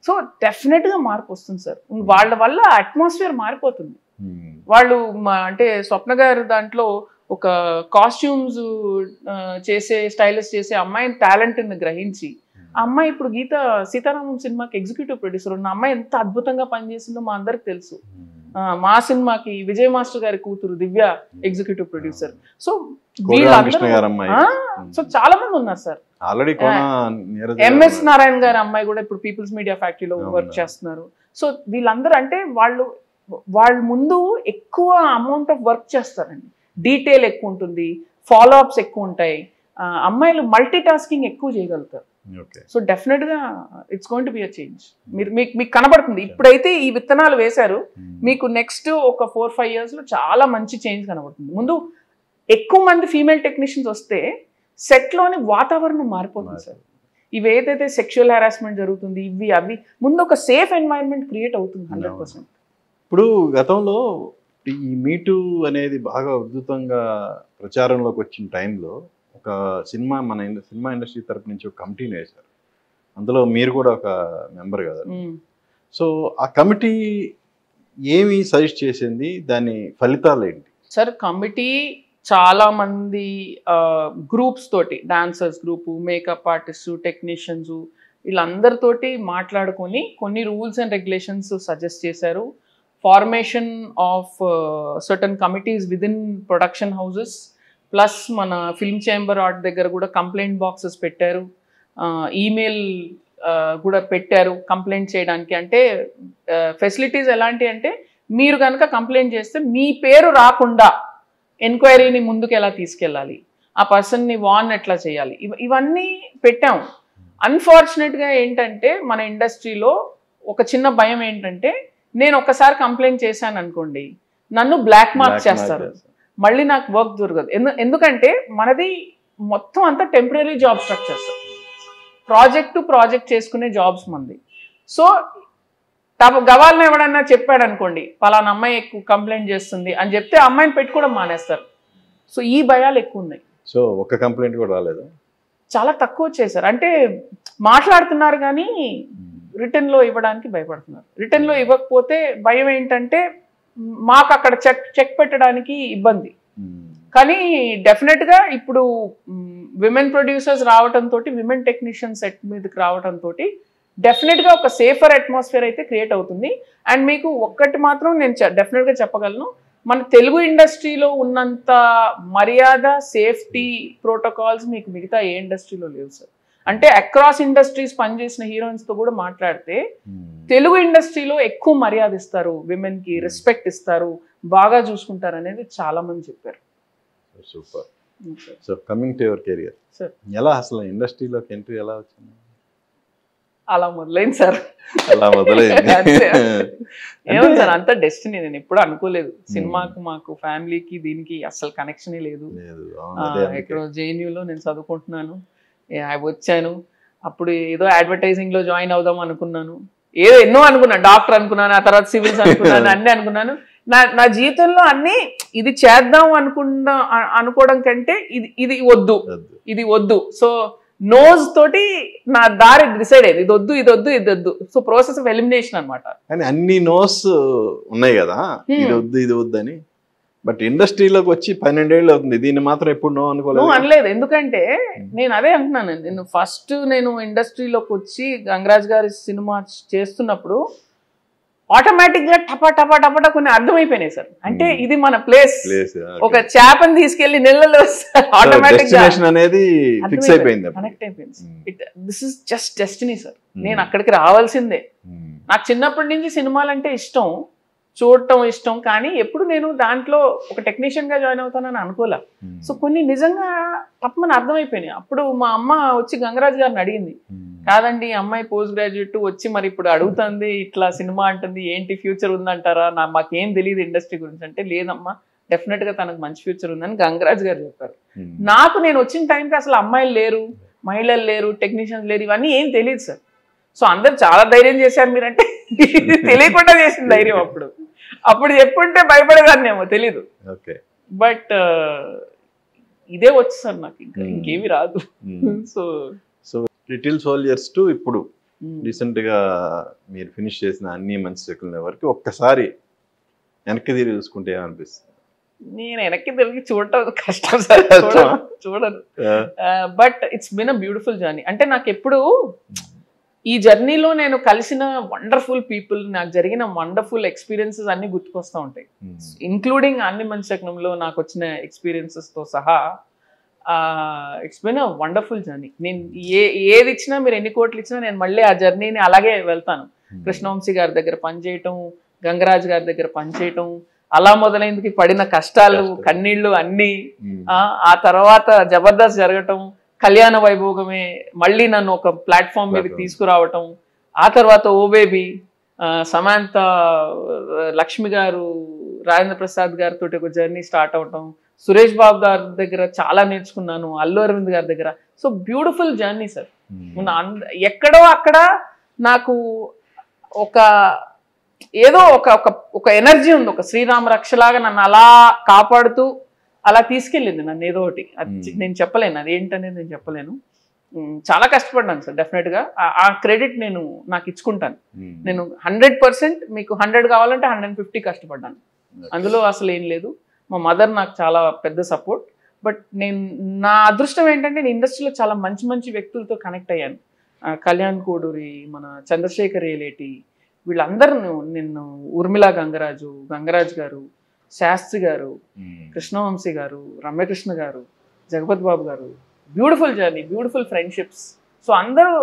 సో డెఫినెట్గా మార్పు వస్తుంది సార్ వాళ్ళ వల్ల అట్మాస్ఫియర్ మారిపోతుంది. వాళ్ళు అంటే స్వప్న గారు దాంట్లో ఒక కాస్ట్యూమ్స్ చేసే స్టైలిస్ట్ చేసే అమ్మాయిని టాలెంట్ని గ్రహించి అమ్మాయి ఇప్పుడు గీత సీతారామం సినిమాకి ఎగ్జిక్యూటివ్ ప్రొడ్యూసర్ ఉన్న అమ్మాయి ఎంత అద్భుతంగా పనిచేసిందో మా అందరికి తెలుసు. ఆ, మా సినిమాకి విజయ్ మాస్టర్ గారి కూతురు దివ్య ఎగ్జిక్యూటివ్ ప్రొడ్యూసర్. సో గారు అమ్మాయి. సో చాలా మంది ఉన్నారు సార్. ఎంఎస్. నారాయణ గారి అమ్మాయి కూడా ఇప్పుడు పీపుల్స్ మీడియా ఫ్యాక్టరీలో. వర్క్ చేస్తున్నారు. సో వీళ్ళందరూ అంటే వాళ్ళు వాళ్ళ ముందు ఎక్కువ అమౌంట్ ఆఫ్ వర్క్ చేస్తారండి. డీటెయిల్ ఎక్కువ ఉంటుంది ఫాలో అప్స్ ఎక్కువ ఉంటాయి. అమ్మాయిలు మల్టీ టాస్కింగ్ ఎక్కువ చేయగలుగుతారు. సో డెఫినెట్గా it's going to be a change మీరు మీకు మీకు కనబడుతుంది. ఇప్పుడైతే ఈ విత్తనాలు వేశారు మీకు నెక్స్ట్ ఒక ఫోర్ ఫైవ్ ఇయర్స్లో చాలా మంచి చేంజ్ కనబడుతుంది. ముందు ఎక్కువ మంది ఫీమేల్ టెక్నీషియన్స్ వస్తే సెట్లోని వాతావరణం మారిపోతుంది సార్. ఇవి ఏదైతే సెక్షువల్ హెరాస్మెంట్ జరుగుతుంది ఇవి అవి ముందు ఒక సేఫ్ ఎన్వైరన్మెంట్ క్రియేట్ అవుతుంది హండ్రెడ్ పర్సెంట్ ఇప్పుడు గతంలో ఈ మీటు అనేది బాగా ఉద్ధృతంగా ప్రచారంలోకి వచ్చిన టైంలో ఒక సినిమా మన సినిమా ఇండస్ట్రీ తరపు నుంచి ఒక కమిటీని వేశారు. అందులో మీరు కూడా ఒక మెంబర్ కదా. సో ఆ కమిటీ ఏమి సజెస్ట్ చేసింది? దాని ఫలితాలు ఏంటి? సార్ కమిటీ చాలా మంది గ్రూప్స్ తోటి dancers group makeup artist technicians వీళ్ళందరితోటి మాట్లాడుకొని కొన్ని రూల్స్ అండ్ రెగ్యులేషన్స్ సజెస్ట్ చేశారు. Formation of certain committees within production houses plus మన ఫిల్మ్ చేంబర్ ఆర్ట్ దగ్గర కూడా కంప్లైంట్ బాక్సెస్ పెట్టారు. ఈమెయిల్ కూడా పెట్టారు కంప్లైంట్ చేయడానికి. అంటే ఫెసిలిటీస్ ఎలాంటి అంటే మీరు కనుక కంప్లైంట్ చేస్తే మీ పేరు రాకుండా ఎంక్వైరీని ముందుకు ఎలా తీసుకెళ్ళాలి? ఆ పర్సన్ని వాన్ ఎట్లా చేయాలి? ఇవ ఇవన్నీ పెట్టాం. అన్ఫార్చునేట్గా ఏంటంటే మన ఇండస్ట్రీలో ఒక చిన్న భయం ఏంటంటే నేను ఒక్కసారి కంప్లైంట్ చేశాను అనుకోండి నన్ను బ్లాక్ మార్క్ చేస్తారు. మళ్ళీ నాకు వర్క్ దొరకదు. ఎందు ఎందుకంటే మనది మొత్తం అంతా temporary job structures project to project చేసుకునే జాబ్స్ మంది సో తప్ప గవాలను ఎవడన్నా చెప్పాడు అనుకోండి పలానా అమ్మాయి ఎక్కువ కంప్లైంట్ చేస్తుంది అని చెప్తే అమ్మాయిని పెట్టుకోవడం మానేస్తారు. సో ఈ భయాలు ఎక్కువ ఉన్నాయి. సో ఒక్క కంప్లైంట్ కూడా రాలేదు? చాలా తక్కువ వచ్చేసారు అంటే మాట్లాడుతున్నారు కానీ రిటర్న్లో ఇవ్వడానికి భయపడుతున్నారు. రిటర్న్లో ఇవ్వకపోతే భయం ఏంటంటే మాకు అక్కడ చెక్ చెక్ పెట్టడానికి ఇబ్బంది. కానీ డెఫినెట్గా ఇప్పుడు విమెన్ ప్రొడ్యూసర్స్ రావడంతో విమెన్ టెక్నీషియన్ సెట్ మీదకి రావడంతో డెఫినెట్గా ఒక సేఫర్ అట్మాస్ఫియర్ అయితే క్రియేట్ అవుతుంది. అండ్ మీకు ఒక్కటి మాత్రం నేను డెఫినెట్గా చెప్పగలను. మన తెలుగు ఇండస్ట్రీలో ఉన్నంత మర్యాద సేఫ్టీ ప్రోటోకాల్స్ మీకు మిగతా ఏ ఇండస్ట్రీలో లేవు సార్ అంటే అక్రాస్ ఇండస్ట్రీస్ పనిచేసిన హీరోయిన్స్తో కూడా మాట్లాడితే తెలుగు ఇండస్ట్రీలో ఎక్కువ మర్యాద ఇస్తారు విమెన్కి రెస్పెక్ట్ ఇస్తారు బాగా చూసుకుంటారు అనేది చాలా మంది చెప్పారు. Super so coming to your career. ఎలా అసలు ఇండస్ట్రీలోకి ఎంట్రీ ఎలా వచ్చింది? అలా మొదలైంది సార్ అలా మొదలైంది. ఏమో సార్ అంత డెస్టినీ నేను ఎప్పుడు అనుకోలేదు. సినిమాకు మాకు ఫ్యామిలీకి దీనికి అసలు కనెక్షనే లేదు. ఎక్కడో జేఎన్యూలో నేను చదువుకుంటున్నాను. వచ్చాను. అప్పుడు ఏదో అడ్వర్టైజింగ్లో జాయిన్ అవుదాం అనుకున్నాను. ఏదో ఎన్నో అనుకున్నాను. డాక్టర్ అనుకున్నాను ఆ తర్వాత సివిల్స్ అనుకున్నాను అన్ని అనుకున్నాను. నా నా జీవితంలో అన్ని ఇది చేద్దాం అనుకున్న అనుకోవడం కంటే ఇది ఇది వద్దు. ఇది వద్దు. సో నోజ్ తోటి నా దారి డిసైడ్ అయ్యింది. ఇది వద్దు ఇది వద్దు ఇది వద్దు. సో ప్రాసెస్ ఆఫ్ ఎలిమినేషన్ అనమాట కానీ అన్ని నోస్ ఉన్నాయి కదా. ఇది వద్దు ఇది వద్దు అని. బట్ ఇండస్ట్రీలోకి వచ్చి పన్నెండేళ్ళు అవుతుంది. దీన్ని మాత్రం ఎప్పుడు నో అనుకోలేదు. అనలేదు. ఎందుకంటే నేను అదే అంటున్నాను. నేను ఫస్ట్ నేను ఇండస్ట్రీలోకి వచ్చి గంగరాజ్ గారి సినిమా చేస్తున్నప్పుడు ఆటోమేటిక్గా టపా టపా టపా కొన్ని అర్థమైపోయినాయి సార్. అంటే. ఇది మన ప్లేస్. ఒక చేపని తీసుకెళ్ళి నీళ్ళలో ఆటోమేటిక్ అనేది ఫిక్స్ అయిపోయింది. కనెక్ట్ అయిపోయింది. It this is just destiny sir. నేను అక్కడికి రావాల్సిందే. నాకు చిన్నప్పటి నుంచి సినిమాలంటే ఇష్టం. చూడటం ఇష్టం కానీ ఎప్పుడు నేను దాంట్లో ఒక టెక్నీషియన్గా జాయిన్ అవుతానని అనుకోలే. సో కొన్ని నిజంగా తప్పమని అర్థమైపోయినాయి. అప్పుడు మా అమ్మ వచ్చి గంగరాజు గారిని అడిగింది. కాదండి అమ్మాయి పోస్ట్ గ్రాడ్యుయేట్ వచ్చి మరి ఇప్పుడు అడుగుతుంది ఇట్లా సినిమా అంటుంది ఏంటి ఫ్యూచర్ ఉందంటారా? నా మాకేం తెలియదు ఇండస్ట్రీ గురించి. అంటే లేదమ్మా డెఫినెట్గా తనకు మంచి ఫ్యూచర్ ఉందని గంగరాజు గారు చెప్పారు. నాకు నేను వచ్చిన టైంకి అసలు అమ్మాయిలు లేరు మహిళలు లేరు టెక్నీషియన్స్ లేరు ఇవన్నీ ఏం తెలియదు సార్. సో అందరు చాలా ధైర్యం చేశారు మీరంటే. తెలియకుండా చేసిన ధైర్యం అప్పుడు. అప్పుడు చెప్పుంటే భయపడేదాన్నేమో తెలీదు. ఓకే. బట్ ఇదే వచ్చు సార్ నాకు ఇంకా Hmm. ఇంకేమి రాదు. Hmm. So so little soldiers to ఇప్పుడు రీసెంట్గా మీరు ఫినిష్ చేసిన అన్ని మంచి సెకండ్ వరకు ఒక్కసారి వెనక్కి తిరిగి చూసుకుంటే ఏమనిపిస్తుంది? నేను వెనక్కి తిరిగి చూడటం కష్టం సార్. చూడను చూడను. But it's been a beautiful journey అంటే నాకు ఎప్పుడు ఈ జర్నీలో నేను కలిసిన వండర్ఫుల్ పీపుల్ నాకు జరిగిన వండర్ఫుల్ ఎక్స్పీరియన్సెస్ అన్ని గుర్తుకొస్తూ ఉంటాయి. ఇంక్లూడింగ్ అన్ని మంచకనంలో నాకు వచ్చిన experiences తో సహా it's been a wonderful journey నేను ఏ ఏది ఇచ్చినా మీరు ఎన్ని కోట్లు ఇచ్చినా నేను మళ్ళీ ఆ జర్నీని అలాగే వెళ్తాను. కృష్ణవంశీ గారి దగ్గర పనిచేయటం గంగరాజ్ గారి దగ్గర పనిచేయటం అలా మొదలైందికి పడిన కష్టాలు. కన్నీళ్ళు అన్నీ ఆ ఆ తర్వాత జబర్దస్త్ జరగటం కళ్యాణ వైభోగమే మళ్ళీ నన్ను ఒక ప్లాట్ఫామ్ మీద. తీసుకురావటం ఆ తర్వాత ఓ బేబీ సమాంత లక్ష్మి గారు రాజేంద్ర ప్రసాద్ గారితో ఒక జర్నీ స్టార్ట్ అవటం సురేష్ బాబు గారి దగ్గర చాలా నేర్చుకున్నాను అల్లు అరవింద్ గారి దగ్గర. So beautiful journey sir. అంద- ఎక్కడో అక్కడ నాకు ఒక ఏదో ఒక ఒక ఒక ఎనర్జీ ఉంది. ఒక శ్రీరామ రక్షలాగా నన్ను అలా కాపాడుతూ అలా తీసుకెళ్ళింది నన్ను ఏదో ఒకటి. అది Hmm. నేను చెప్పలేను. అది ఏంటనేది నేను చెప్పలేను. ఉమ్, చాలా కష్టపడ్డాను సార్ డెఫినెట్గా. ఆ క్రెడిట్ నేను నాకు ఇచ్చుకుంటాను. నేను హండ్రెడ్ పర్సెంట్ మీకు హండ్రెడ్ కావాలంటే హండ్రెడ్ ఫిఫ్టీ కష్టపడ్డాను. అందులో అసలు ఏం లేదు. మా మదర్ నాకు చాలా పెద్ద సపోర్ట్. బట్ నేను నా అదృష్టం ఏంటంటే నేను ఇండస్ట్రీలో చాలా మంచి మంచి వ్యక్తులతో కనెక్ట్ అయ్యాను. కళ్యాణ్ కోడూరి మన చంద్రశేఖర్ ఏలేటి వీళ్ళందరూ నిన్ను ఉర్మిళ గంగరాజు గంగరాజు గారు శాస్త్రి గారు కృష్ణవంశీ గారు రమ్యకృష్ణ గారు జగపతి బాబు గారు. Beautiful journey beautiful friendships so అందరూ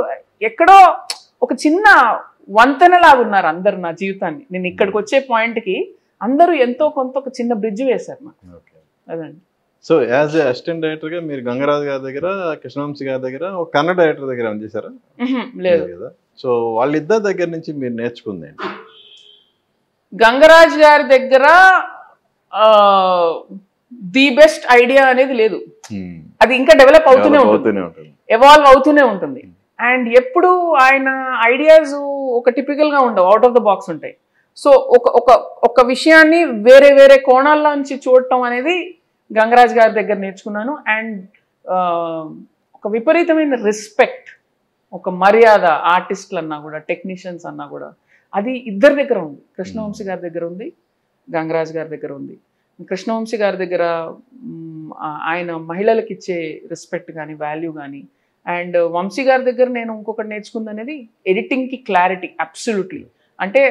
ఎక్కడో ఒక చిన్న వంతెనలాగా ఉన్నారు అందరు నా జీవితాన్ని. నేను ఇక్కడికి వచ్చే పాయింట్కి అందరూ ఎంతో కొంత ఒక చిన్న బ్రిడ్జ్ వేశారు నాకు అదండి. సో యాజ్ ఏ అసిస్టెంట్ డైరెక్టర్గా మీరు గంగరాజు గారి దగ్గర కృష్ణవంశీ గారి దగ్గర ఒక కన్నడ డైరెక్టర్ దగ్గర ఏమైనా చేశారా? ఉహుం, లేదు. కదా. సో వాళ్ళిద్దరి దగ్గర నుంచి మీరు నేర్చుకుంది గంగరాజ్ గారి దగ్గర ది బెస్ట్ ఐడియా అనేది లేదు. అది ఇంకా డెవలప్ అవుతూనే ఉంటుంది. ఎవాల్వ్ అవుతూనే ఉంటుంది. అండ్ ఎప్పుడు ఆయన ఐడియాస్ ఒక టిపికల్గా ఉండవు అవుట్ ఆఫ్ ద బాక్స్ ఉంటాయి. సో ఒక ఒక ఒక విషయాన్ని వేరే వేరే కోణాల్లో నుంచి చూడటం అనేది గంగరాజ్ గారి దగ్గర నేర్చుకున్నాను. అండ్ ఒక విపరీతమైన రెస్పెక్ట్ ఒక మర్యాద ఆర్టిస్టులు అన్నా కూడా టెక్నీషియన్స్ అన్నా కూడా అది ఇద్దరి దగ్గర ఉంది. కృష్ణవంశీ గారి దగ్గర ఉంది. గంగరాజ్ గారి దగ్గర ఉంది. కృష్ణవంశీ గారి దగ్గర ఆయన మహిళలకు ఇచ్చే రెస్పెక్ట్ కానీ వాల్యూ కానీ అండ్ వంశీ గారి దగ్గర నేను ఇంకొకటి నేర్చుకుంది అనేది ఎడిటింగ్కి క్లారిటీ అబ్సల్యూట్లీ అంటే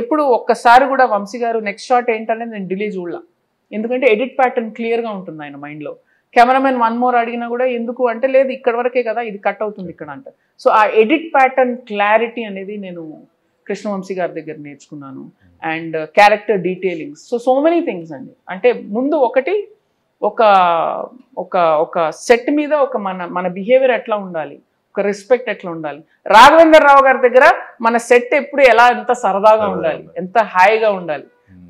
ఎప్పుడు ఒక్కసారి కూడా వంశీ గారు నెక్స్ట్ షాట్ ఏంటనేది నేను డిలే చూడలా. ఎందుకంటే ఎడిట్ ప్యాటర్న్ క్లియర్గా ఉంటుంది ఆయన మైండ్లో కెమెరామెన్ వన్ మోర్ అడిగినా కూడా ఎందుకు అంటే లేదు ఇక్కడ వరకే కదా ఇది కట్ అవుతుంది ఇక్కడ అంట. సో ఆ ఎడిట్ ప్యాటర్న్ క్లారిటీ అనేది నేను కృష్ణవంశీ గారి దగ్గర నేర్చుకున్నాను. And character detailings. So so many things అండి. అంటే ముందు ఒకటి ఒక ఒక ఒక సెట్ మీద ఒక మన మన బిహేవియర్ ఎట్లా ఉండాలి? ఒక రెస్పెక్ట్ ఎట్లా ఉండాలి? రాఘవేంద్ర రావు గారి దగ్గర మన సెట్ ఎప్పుడు ఎలా ఎంత సరదాగా ఉండాలి? ఉండాలి. ఎంత హాయిగా ఉండాలి?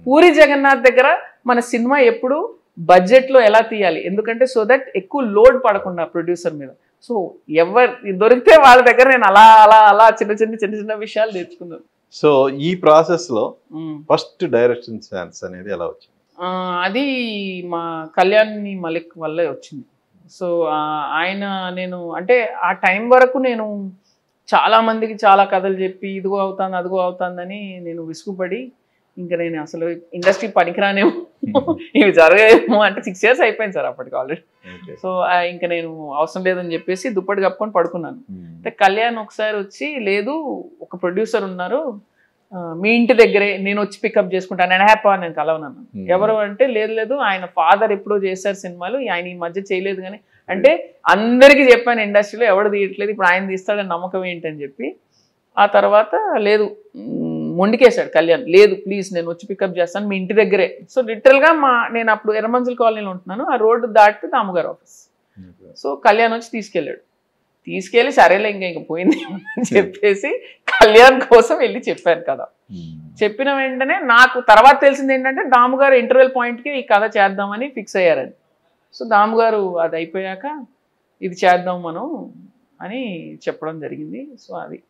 పూరి జగన్నాథ్ దగ్గర మన సినిమా ఎప్పుడు బడ్జెట్లో ఎలా తీయాలి? ఎందుకంటే సో దట్ ఎక్కువ లోడ్ పడకుండా ప్రొడ్యూసర్ మీద. సో ఎవరు దొరికితే వాళ్ళ దగ్గర నేను అలా అలా అలా చిన్న చిన్న చిన్న చిన్న విషయాలు నేర్చుకున్నాను. సో ఈ ప్రాసెస్లో ఉమ్. ఫస్ట్ డైరెక్షన్ ఛాన్స్ అనేది ఎలా వచ్చింది? అది మా కళ్యాణి మలిక్ వల్లే వచ్చింది. సో ఆయన నేను అంటే ఆ టైం వరకు నేను చాలా మందికి చాలా కథలు చెప్పి ఇదిగో అవుతాను అదిగో అవుతుందని నేను విసుగుపడి ఇంకా నేను అసలు ఇండస్ట్రీ పనికిరానేమో. ఇవి జరగేమో అంటే సిక్స్ ఇయర్స్ అయిపోయింది సార్ అప్పటికి ఆల్రెడీ. సో ఇంకా నేను అవసరం లేదని చెప్పేసి దుప్పటి కప్పుకొని పడుకున్నాను. అంటే కళ్యాణ్ ఒకసారి వచ్చి లేదు ఒక ప్రొడ్యూసర్ ఉన్నారు. మీ ఇంటి దగ్గరే నేను వచ్చి పికప్ చేసుకుంటాను నేను హ్యాపీ నేను కలవనన్నాను Hmm. ఎవరు అంటే లేదు లేదు ఆయన ఫాదర్ ఎప్పుడో చేశారు సినిమాలు ఆయన ఈ మధ్య చేయలేదు కానీ అంటే అందరికీ చెప్పాను ఇండస్ట్రీలో ఎవడు తీయట్లేదు ఇప్పుడు ఆయన తీస్తాడని నమ్మకం ఏంటని చెప్పి. ఆ తర్వాత లేదు మొండికేశాడు కళ్యాణ్. లేదు ప్లీజ్ నేను వచ్చి పికప్ చేస్తాను మీ ఇంటి దగ్గరే. సో లిటరల్గా మా నేను అప్పుడు ఎర్రమంజుల కాలనీలో ఉంటున్నాను ఆ రోడ్డు దాటితే దామగారు ఆఫీస్. సో కళ్యాణ్ వచ్చి తీసుకెళ్ళాడు. తీసుకెళ్ళి సరేలే ఇంకా ఇంకా పోయింది అని చెప్పేసి కళ్యాణ్ కోసం వెళ్ళి చెప్పాను కదా. చెప్పిన వెంటనే నాకు తర్వాత తెలిసింది ఏంటంటే దాము గారు ఇంటర్వెల్ పాయింట్కి ఈ కథ చేద్దామని ఫిక్స్ అయ్యారని. సో దాము గారు అది అయిపోయాక ఇది చేద్దాం మనం అని చెప్పడం జరిగింది. సో అది.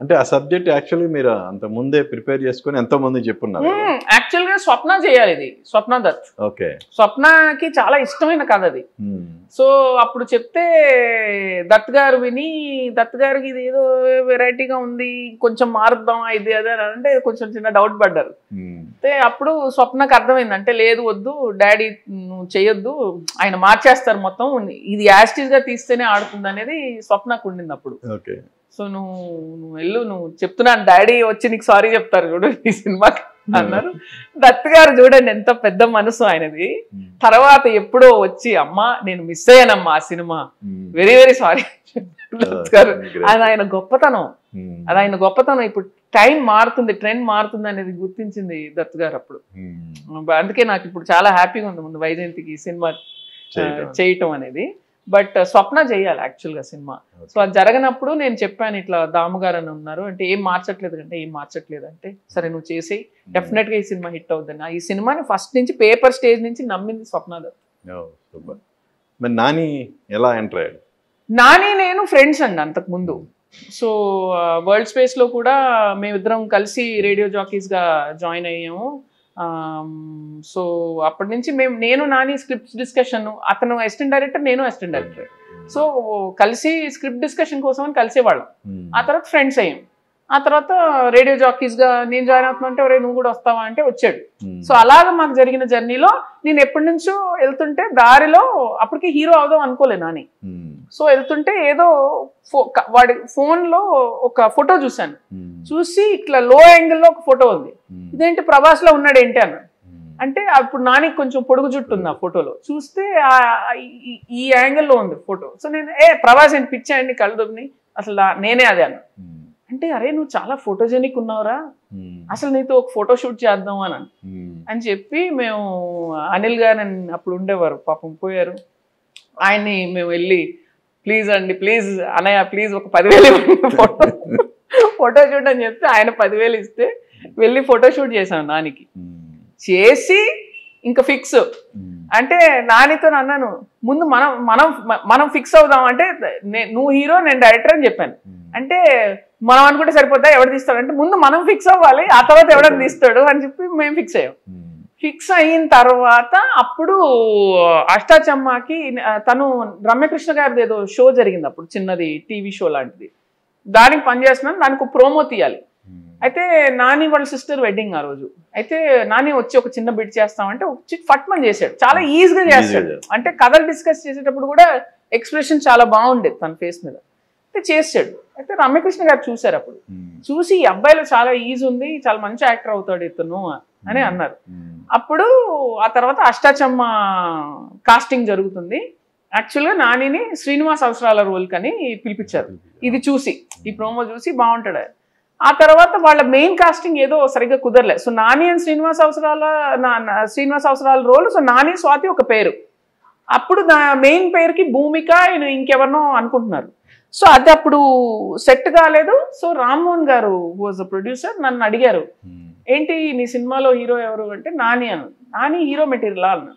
అంటే ఆ సబ్జెక్ట్ యాక్చువల్లీ మీరు అంత ముందే ప్రిపేర్ చేసుకొని ఎంతో మంది చెప్పున్నారు యాక్చువల్గా స్వప్న చేయాలి ఇది స్వప్న దత్. ఓకే. స్వప్నకి చాలా ఇష్టమైన కథ అది. సో అప్పుడు చెప్తే దత్ గారు విని దత్ గారికి ఇది ఏదో వెరైటీగా ఉంది కొంచెం మారుద్దాం ఇది అదే అంటే కొంచెం చిన్న డౌట్ పడ్డారు. అయితే అప్పుడు స్వప్నకు అర్థమైంది అంటే లేదు వద్దు డాడీ నువ్వు చేయొద్దు ఆయన మార్చేస్తారు మొత్తం ఇది యాస్టీస్గా తీస్తేనే ఆడుతుంది అనేది స్వప్నకు ఉండింది అప్పుడు. ఓకే. సో నువ్వు నువ్వు వెళ్ళు నువ్వు చెప్తున్నాను డాడీ వచ్చి నీకు సారీ చెప్తారు చూడు ఈ సినిమాకి అన్నారు. దత్ గారు చూడండి ఎంత పెద్ద మనసు ఆయనది. తర్వాత ఎప్పుడో వచ్చి అమ్మా నేను మిస్ అయ్యానమ్మా ఆ cinema. Very very sorry Dutt గారు. అది ఆయన గొప్పతనం. అది ఆయన గొప్పతనం. ఇప్పుడు టైం మారుతుంది ట్రెండ్ మారుతుంది అనేది గుర్తించింది దత్ గారు అప్పుడు. అందుకే నాకు ఇప్పుడు చాలా హ్యాపీగా ఉంది ముందు వైజయంతికి ఈ సినిమా చేయటం అనేది. బట్ స్వప్న చేయాలి యాక్చువల్గా సినిమా. సో అది జరగనప్పుడు నేను చెప్పాను ఇట్లా దాముగారు అని ఉన్నారు అంటే ఏం మార్చట్లేదు అంటే ఏం మార్చట్లేదు అంటే సరే నువ్వు చేసి డెఫినెట్గా ఈ సినిమా హిట్ అవుతుంది ఈ సినిమాని ఫస్ట్ నుంచి పేపర్ స్టేజ్ నుంచి నమ్మింది స్వప్న దత్. సూపర్. మరి నాని ఎలా ఎంటర్ అయ్యాడు? నాని నేను ఫ్రెండ్స్ అండి అంతకు ముందు. సో వరల్డ్ స్పేస్లో కూడా మేమిద్దరం కలిసి రేడియో జాకీస్గా జాయిన్ అయ్యాము. సో అప్పటి నుంచి మేము నేను నాని స్క్రిప్ట్ డిస్కషన్ అతను అసిస్టెంట్ డైరెక్టర్ నేను అసిస్టెంట్ డైరెక్టర్. సో కలిసి స్క్రిప్ట్ డిస్కషన్ కోసం అని కలిసేవాళ్ళం ఆ తర్వాత ఫ్రెండ్స్ అయ్యాం. ఆ తర్వాత రేడియో జాకీస్గా నేను జాయిన్ అవుతున్నా "ఒరేయ్, నువ్వు కూడా వస్తావా? అంటే వచ్చాడు. సో అలాగ మాకు జరిగిన జర్నీలో నేను ఎప్పటి నుంచో వెళ్తుంటే దారిలో అప్పటికి హీరో అవుదాం అనుకోలే నాని. సో వెళ్తుంటే ఏదో వాడి phone లో ఒక ఫోటో చూశాను. చూసి ఇట్లా లో యాంగిల్లో ఒక ఫోటో ఉంది. ఇదేంటి ప్రభాస్లో ఉన్నాడు ఏంటి అన్న అంటే అప్పుడు నానికి కొంచెం పొడుగు జుట్టు ఉంది ఆ ఫోటోలో. చూస్తే ఆ- ఈ- యాంగిల్లో ఉంది ఫోటో. సో నేను ఏ ప్రభాస్ ఏంటి పిచ్చాయండి కళ్ళు దొబ్బిని అసలు నేనే అదే అన్న అంటే అరే నువ్వు చాలా ఫోటోజెనిక్ ఉన్నావురా. అసలు నీతో ఒక ఫోటో షూట్ చేద్దాం అని. అని చెప్పి మేము అనిల్ గారు అప్పుడు ఉండేవారు. పాపం పోయారు. ఆయన్ని మేము వెళ్ళి ప్లీజ్ అండి ప్లీజ్ అన్నయ్య ప్లీజ్ ఒక పదివేలు ఫోటో ఫోటో షూట్ అని చెప్తే ఆయన పదివేలు ఇస్తే వెళ్ళి ఫోటో షూట్ చేశాను నానికి. చేసి ఇంకా ఫిక్స్ అంటే నానితో అన్నాను ముందు మనం మనం మనం ఫిక్స్ అవుదాం అంటే నువ్వు హీరో నేను డైరెక్టర్ అని చెప్పాను. అంటే మనం అనుకుంటే సరిపోతా ఎవడు తీస్తాడు? అంటే ముందు మనం ఫిక్స్ అవ్వాలి ఆ తర్వాత ఎవడని తీస్తాడు అని చెప్పి మేము ఫిక్స్ అయ్యాం. ఫిక్స్ అయిన తర్వాత అప్పుడు అష్టాచమ్మకి తను రమ్యకృష్ణ గారిది ఏదో షో జరిగింది అప్పుడు చిన్నది టీవీ షో లాంటిది. దానికి పనిచేస్తున్నాను దానికి ప్రోమో తీయాలి. అయితే నాని వాళ్ళ సిస్టర్ వెడ్డింగ్ ఆ రోజు. అయితే నాని వచ్చి ఒక చిన్న బిట్ చేస్తామంటే వచ్చి ఫట్మన్ చేశాడు. చాలా ఈజీగా చేస్తాడు. చేస్తాడు. అంటే కథలు డిస్కస్ చేసేటప్పుడు కూడా ఎక్స్ప్రెషన్ చాలా బాగుండేది తన ఫేస్ మీద. అయితే చేసాడు అయితే రమ్యకృష్ణ గారు చూశారు అప్పుడు. చూసి ఈ అబ్బాయిలో చాలా ఈజీ ఉంది చాలా మంచి యాక్టర్ అవుతాడు ఇతను అని అన్నారు. అప్పుడు ఆ తర్వాత అష్టాచమ్మ కాస్టింగ్ జరుగుతుంది. యాక్చువల్గా నానిని శ్రీనివాస్ అవసరాల రోల్ కని పిలిపించారు. ఇది చూసి ఈ ప్రోమో చూసి బాగుంటాడు. ఆ తర్వాత వాళ్ళ మెయిన్ కాస్టింగ్ ఏదో సరిగ్గా కుదరలే. సో నాని అండ్ శ్రీనివాస్ అవసరాల శ్రీనివాస్ అవసరాల రోల్ సో నాని స్వాతి ఒక పేరు. అప్పుడు నా మెయిన్ పేరుకి భూమిక ఆయన ఇంకెవరినో అనుకుంటున్నారు. సో అది అప్పుడు సెట్ కాలేదు. సో రామ్మోహన్ గారు వాజ్ అ ప్రొడ్యూసర్ నన్ను అడిగారు. ఏంటి నీ సినిమాలో హీరో ఎవరు? అంటే నాని అన్న నాని హీరో మెటీరియల్ అన్న.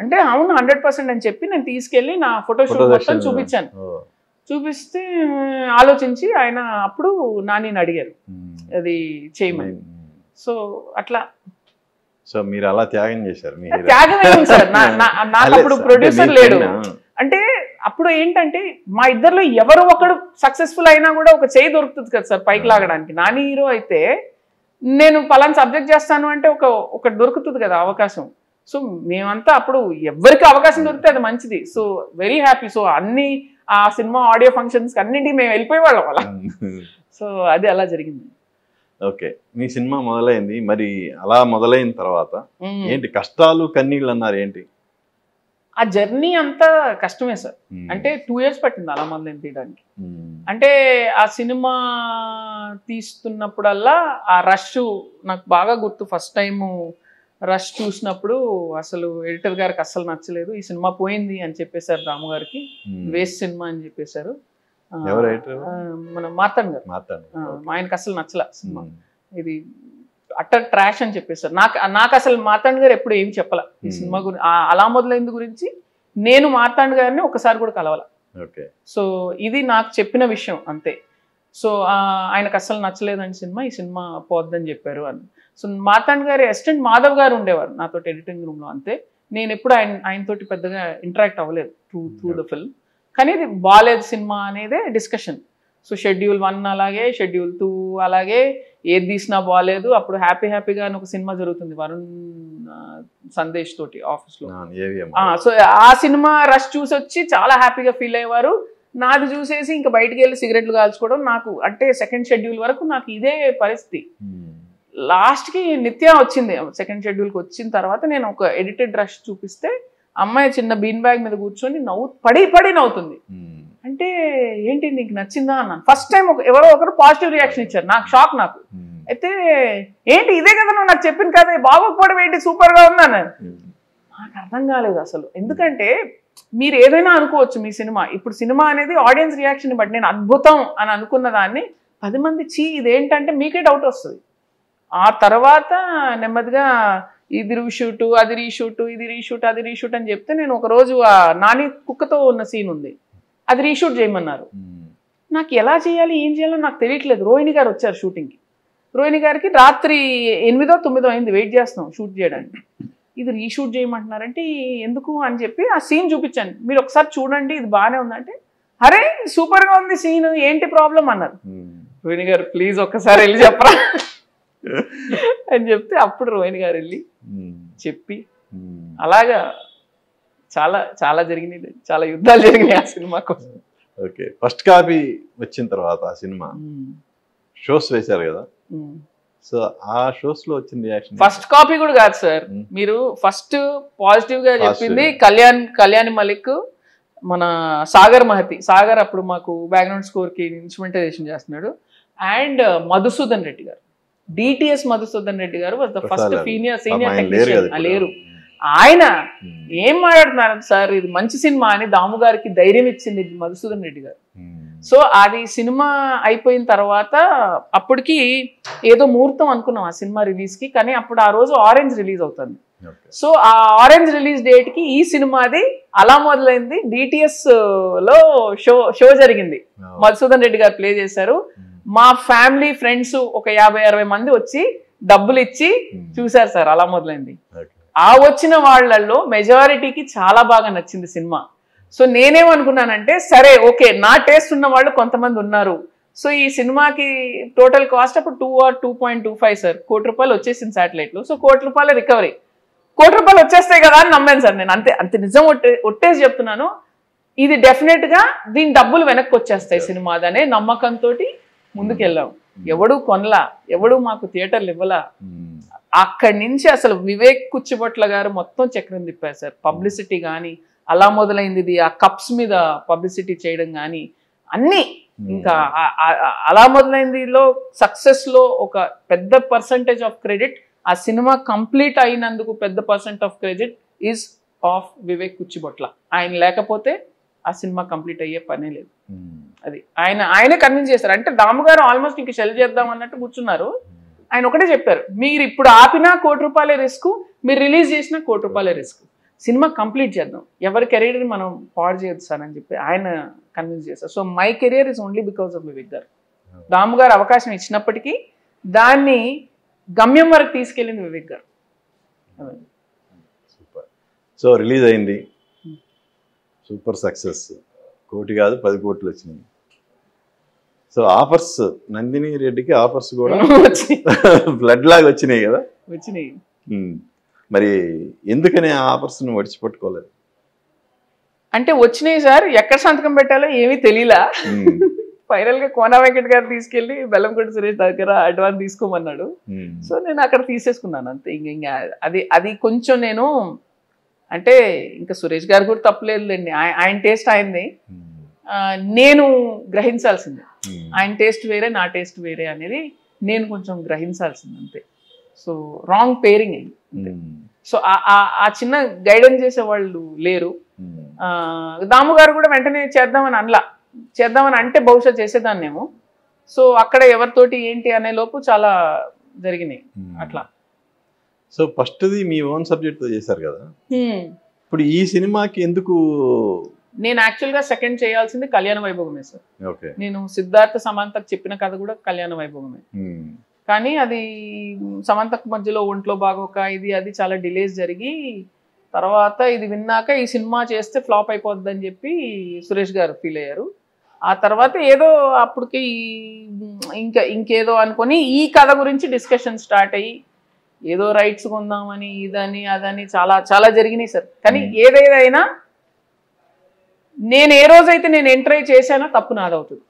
అంటే అవును హండ్రెడ్ పర్సెంట్ అని చెప్పి నేను తీసుకెళ్ళి నా ఫోటో షూట్ మొత్తం చూపించాను. చూపిస్తే ఆలోచించి ఆయన అప్పుడు నానిని అడిగారు. అది చేయమని. సో అట్లా. సో మీరు అలా త్యాగం చేశారు. త్యాగం సార్. నాకు అప్పుడు ప్రొడ్యూసర్ లేడు. అంటే అప్పుడు ఏంటంటే మా ఇద్దరిలో ఎవరు ఒకడు సక్సెస్ఫుల్ అయినా కూడా ఒక చేయి దొరుకుతుంది కదా సార్ పైకి లాగడానికి. నాని హీరో అయితే నేను పలానా సబ్జెక్ట్ చేస్తాను అంటే ఒక ఒకటి దొరుకుతుంది కదా అవకాశం. సో మేమంతా అప్పుడు ఎవరికి అవకాశం దొరికితే అది మంచిది. సో వెరీ హ్యాపీ సో అన్ని ఆ సినిమా ఆడియో ఫంక్షన్స్ అన్నింటికి మేము వెళ్ళిపోయేవాళ్ళం అలా. సో అది అలా జరిగింది. ఓకే. మీ సినిమా మొదలైంది. మరి అలా మొదలైన తర్వాత. ఏంటి కష్టాలు కన్నీళ్ళు అన్నారు ఏంటి? ఆ జర్నీ అంతా కష్టమే సార్. అంటే టూ ఇయర్స్ పట్టింది అలా మొదలు తీయడానికి. అంటే ఆ సినిమా తీస్తున్నప్పుడల్లా ఆ రష్ నాకు బాగా గుర్తు. ఫస్ట్ టైం రష్ చూసినప్పుడు అసలు ఎడిటర్ గారికి అస్సలు నచ్చలేదు. ఈ సినిమా పోయింది అని చెప్పేశారు రాము గారికి. వేస్ట్ సినిమా అని చెప్పేశారు. మన మార్తాండ్ గారు. ఆయనకి అసలు నచ్చల సినిమా. ఇది అట్టర్ ట్రాష్ అని చెప్పేశారు. నాకు నాకు అసలు మార్తాండ్ గారు ఎప్పుడు ఏం చెప్పాల. ఈ. సినిమా గురించి అలా మొదలైంది గురించి నేను మార్తాండ్ గారిని ఒకసారి కూడా కలవాల. సో ఇది నాకు చెప్పిన విషయం అంతే. సో ఆయనకు అస్సలు నచ్చలేదని సినిమా ఈ సినిమా పోద్దని చెప్పారు అని. సో మార్తాండ్ గారి అసిస్టెంట్ మాధవ్ గారు ఉండేవారు నాతో ఎడిటింగ్ రూమ్లో అంతే. నేను ఎప్పుడు ఆయన ఆయనతోటి పెద్దగా ఇంటరాక్ట్ అవ్వలేదు త్రూ త్రూ ద ఫిల్మ్. కానీ ఇది బాగాలేదు సినిమా అనేదే డిస్కషన్. సో షెడ్యూల్ వన్ అలాగే షెడ్యూల్ టూ అలాగే ఏది తీసినా బాగాలేదు అప్పుడు హ్యాపీ హ్యాపీగా అని ఒక సినిమా జరుగుతుంది వరుణ్ సందేశ్ తోటి ఆఫీస్లో. సో ఆ సినిమా రష్ చూసి వచ్చి చాలా హ్యాపీగా ఫీల్ అయ్యేవారు. నాది చూసేసి ఇంకా బయటికి వెళ్ళి సిగరెట్లు కాల్చుకోవడం నాకు అంటే సెకండ్ షెడ్యూల్ వరకు నాకు ఇదే పరిస్థితి. లాస్ట్కి నిత్య వచ్చింది సెకండ్ షెడ్యూల్కి వచ్చిన తర్వాత నేను ఒక ఎడిటెడ్ రష్ చూపిస్తే అమ్మాయి చిన్న బీన్ బ్యాగ్ మీద కూర్చొని నవ్వు పడి పడి నవ్వుతుంది. అంటే ఏంటి నీకు నచ్చిందా అన్నాను. ఫస్ట్ టైం ఒక ఎవరో ఒకరు పాజిటివ్ రియాక్షన్ ఇచ్చారు నాకు షాక్ నాకు. అయితే ఏంటి ఇదే కదా నువ్వు నాకు చెప్పిన కదా బాగోకపోవడం ఏంటి సూపర్గా ఉంది అన్నాను నాకు అర్థం కాలేదు అసలు. ఎందుకంటే మీరు ఏదైనా అనుకోవచ్చు మీ సినిమా. ఇప్పుడు సినిమా అనేది ఆడియన్స్ రియాక్షన్ బట్టి నేను అద్భుతం అని అనుకున్న దాన్ని పది మంది చీ ఇదేంటంటే మీకే డౌట్ వస్తుంది. ఆ తర్వాత నెమ్మదిగా ఇది రీషూట్ అది రీషూట్ ఇది రీషూట్ అది రీషూట్ అని చెప్తే నేను ఒక రోజు ఆ నాని కుక్కతో ఉన్న సీన్ ఉంది. అది రీషూట్ చేయమన్నారు. నాకు ఎలా చేయాలి ఏం చేయాలో నాకు తెలియట్లేదు. రోహిణి గారు వచ్చారు షూటింగ్కి రోహిణి గారికి రాత్రి ఎనిమిదో తొమ్మిదో అయింది వెయిట్ చేస్తున్నాం షూట్ చేయడానికి. ఇది రీషూట్ చేయమంటున్నారంటే ఎందుకు అని చెప్పి ఆ సీన్ చూపించాను. మీరు ఒకసారి చూడండి ఇది బాగానే ఉందంటే అరే సూపర్గా ఉంది సీన్ ఏంటి ప్రాబ్లం అన్నారు. రోహిణి గారు ప్లీజ్ ఒక్కసారి వెళ్ళి చెప్పరా? అని చెప్తే అప్పుడు రోహిణి గారు వెళ్ళి చెప్పి అలాగా చాలా చాలా జరిగినాయి చాలా యుద్ధాలు జరిగినాయి ఆ సినిమా కోసం. ఓకే. ఫస్ట్ కాపీ వచ్చిన తర్వాత ఆ సినిమా షోస్ వేశారు కదా? సో ఆ షోస్లో వచ్చిన రియాక్షన్ ఫస్ట్ కాపీ కూడా కాదు సార్. మీరు ఫస్ట్ పాజిటివ్గా. చెప్పింది కళ్యాణ్ కళ్యాణి మలిక్ మన సాగర్ మహతి. సాగర్ అప్పుడు మాకు బ్యాక్గ్రౌండ్ స్కోర్కి ఇన్స్ట్రుమెంటైజేషన్ చేస్తున్నాడు. అండ్ మధుసూదన్ రెడ్డి గారు. డిటిఎస్ మధుసూదన్ రెడ్డి గారు was the first senior senior technician. లేరు ఆయన ఏం మాట్లాడుతున్నారు సార్? ఇది మంచి సినిమా అని దాము గారికి ధైర్యం ఇచ్చింది మధుసూదన్ రెడ్డి గారు. ఉమ్. సో అది సినిమా అయిపోయిన తర్వాత అప్పటికి ఏదో ముహూర్తం అనుకున్నాం ఆ సినిమా రిలీజ్కి కానీ అప్పుడు ఆ రోజు ఆరెంజ్ రిలీజ్ అవుతుంది. సో ఆ ఆరెంజ్ రిలీజ్ డేట్కి ఈ సినిమాది అలా మొదలైంది. డిటిఎస్లో షో షో జరిగింది. మధుసూదన్ రెడ్డి గారు ప్లే చేశారు. ఉమ్. మా ఫ్యామిలీ ఫ్రెండ్స్ ఒక యాభై అరవై మంది వచ్చి డబ్బులు ఇచ్చి ఉమ్. చూశారు సార్ అలా మొదలైంది. ఆ వచ్చిన వాళ్ళల్లో మెజారిటీకి చాలా బాగా నచ్చింది సినిమా. సో నేనేమనుకున్నానంటే సరే ఓకే నా టేస్ట్ ఉన్న వాళ్ళు కొంతమంది ఉన్నారు. సో ఈ సినిమాకి టోటల్ కాస్ట్ అప్పుడు two or two point two five sir. కోటి రూపాయలు వచ్చేసింది శాటిలైట్లో సో కోటి రూపాయల రికవరీ కోటి రూపాయలు వచ్చేస్తాయి కదా అని నమ్మాను సార్ నేను. అంతే అంతే నిజం ఒట్టే ఒట్టేసి చెప్తున్నాను. ఇది డెఫినెట్గా దీని డబ్బులు వెనక్కి వచ్చేస్తాయి సినిమా అనే నమ్మకంతో ముందుకెళ్ళాం. ఎవడు కొనలా ఎవడు మాకు థియేటర్లు ఇవ్వలా. అక్కడి నుంచి అసలు వివేక్ కుచ్చిబొట్ల గారు మొత్తం చక్రం తిప్పారు సార్. పబ్లిసిటీ కానీ అలా మొదలైంది ఆ కప్స్ మీద పబ్లిసిటీ చేయడం కానీ అన్నీ. ఇంకా అలా మొదలైందిలో సక్సెస్లో ఒక పెద్ద పర్సంటేజ్ ఆఫ్ క్రెడిట్ ఆ సినిమా కంప్లీట్ అయినందుకు పెద్ద percent of credit is of Vivek Kuchibhotla ఆయన లేకపోతే ఆ సినిమా కంప్లీట్ అయ్యే పనే లేదు. అది. ఆయన ఆయనే కన్విన్స్ చేశారు అంటే దాము గారు ఆల్మోస్ట్ ఇంక సెల్ చేద్దాం అన్నట్టు కూర్చున్నారు. ఆయన ఒకటే చెప్పారు మీరు ఇప్పుడు ఆపినా కోటి రూపాయలే రిస్క్ మీరు రిలీజ్ చేసినా కోటి రూపాయలే రిస్క్ సినిమా కంప్లీట్ చేద్దాం. ఎవరి కెరీర్ మనం పాడు చేయొద్దు సార్ అని చెప్పి ఆయన కన్విన్స్ చేశారు. So my career is only because of Vivek గారు. దాము గారు అవకాశం ఇచ్చినప్పటికీ దాన్ని గమ్యం వరకు తీసుకెళ్ళింది వివేక్ గారు. సూపర్ సో రిలీజ్ అయింది. సూపర్ సక్సెస్ కోటి కాదు పది కోట్లు వచ్చినాయి. సో ఆఫర్స్ నందిని రెడ్డికి ఆఫర్స్ కూడా బ్లడ్ లాగా వచ్చినాయి కదా వచ్చినాయి. మరి ఎందుకని ఆ ఆఫర్స్ను పట్టుకోలేదు అంటే వచ్చినాయి సార్ ఎక్కడ సంతకం పెట్టాలో ఏమీ తెలియలా. ఫైనల్గా కోనా వెంకట్ గారు తీసుకెళ్ళి బెల్లంకొండ సురేష్ దగ్గర అడ్వాన్స్ తీసుకోమన్నాడు. సో నేను అక్కడ తీసేసుకున్నాను అంతే ఇంక ఇంకా అది అది కొంచెం నేను అంటే ఇంకా సురేష్ గారు కూడా తప్పలేదులేండి ఆయ- ఆయన టేస్ట్ ఆయనది ఉమ్. ఆ, నేను గ్రహించాల్సిందే ఉమ్. ఆయన టేస్ట్ వేరే నా టేస్ట్ వేరే అనేది నేను కొంచెం గ్రహించాల్సింది అంతే సో రాంగ్ పేరింగ్ అయింది. సో ఆ- చిన్న గైడెన్స్ చేసే వాళ్ళు లేరు. ఆ, దాము గారు కూడా వెంటనే చేద్దామని అనలా చేద్దామని అంటే బహుశా చేసేదాన్నేమో సో అక్కడ ఎవరితోటి ఏంటి అనే లోపు చాలా జరిగినాయి ఉమ్. అట్లా సో ఫస్ట్ది మీ ఓన్ సబ్జెక్ట్తో చేశారు కదా. ఇప్పుడు ఈ సినిమాకి ఎందుకు నేను యాక్చువల్గా సెకండ్ చేయాల్సింది కళ్యాణ వైభవమే సార్ ఓకే. నేను సిద్ధార్థ సమంతకు చెప్పిన కథ కూడా కళ్యాణ వైభవమే. కానీ అది సమంతకు మధ్యలో ఒంట్లో బాగోక ఇది అది చాలా డిలేస్ జరిగి తర్వాత ఇది విన్నాక ఈ సినిమా చేస్తే ఫ్లాప్ అయిపోద్దని చెప్పి సురేష్ గారు ఫీల్ అయ్యారు. ఆ తర్వాత ఏదో అప్పటికి ఇంకా ఇంకేదో అనుకొని ఈ కథ గురించి డిస్కషన్ స్టార్ట్ అయ్యి ఏదో రైట్స్ కొందామని ఇదని అదని చాలా చాలా జరిగినాయి సార్ కానీ. ఏదేదైనా నేను ఏ రోజైతే నేను ఎంటర్ చేశానో తప్పు నాదవుతుంది.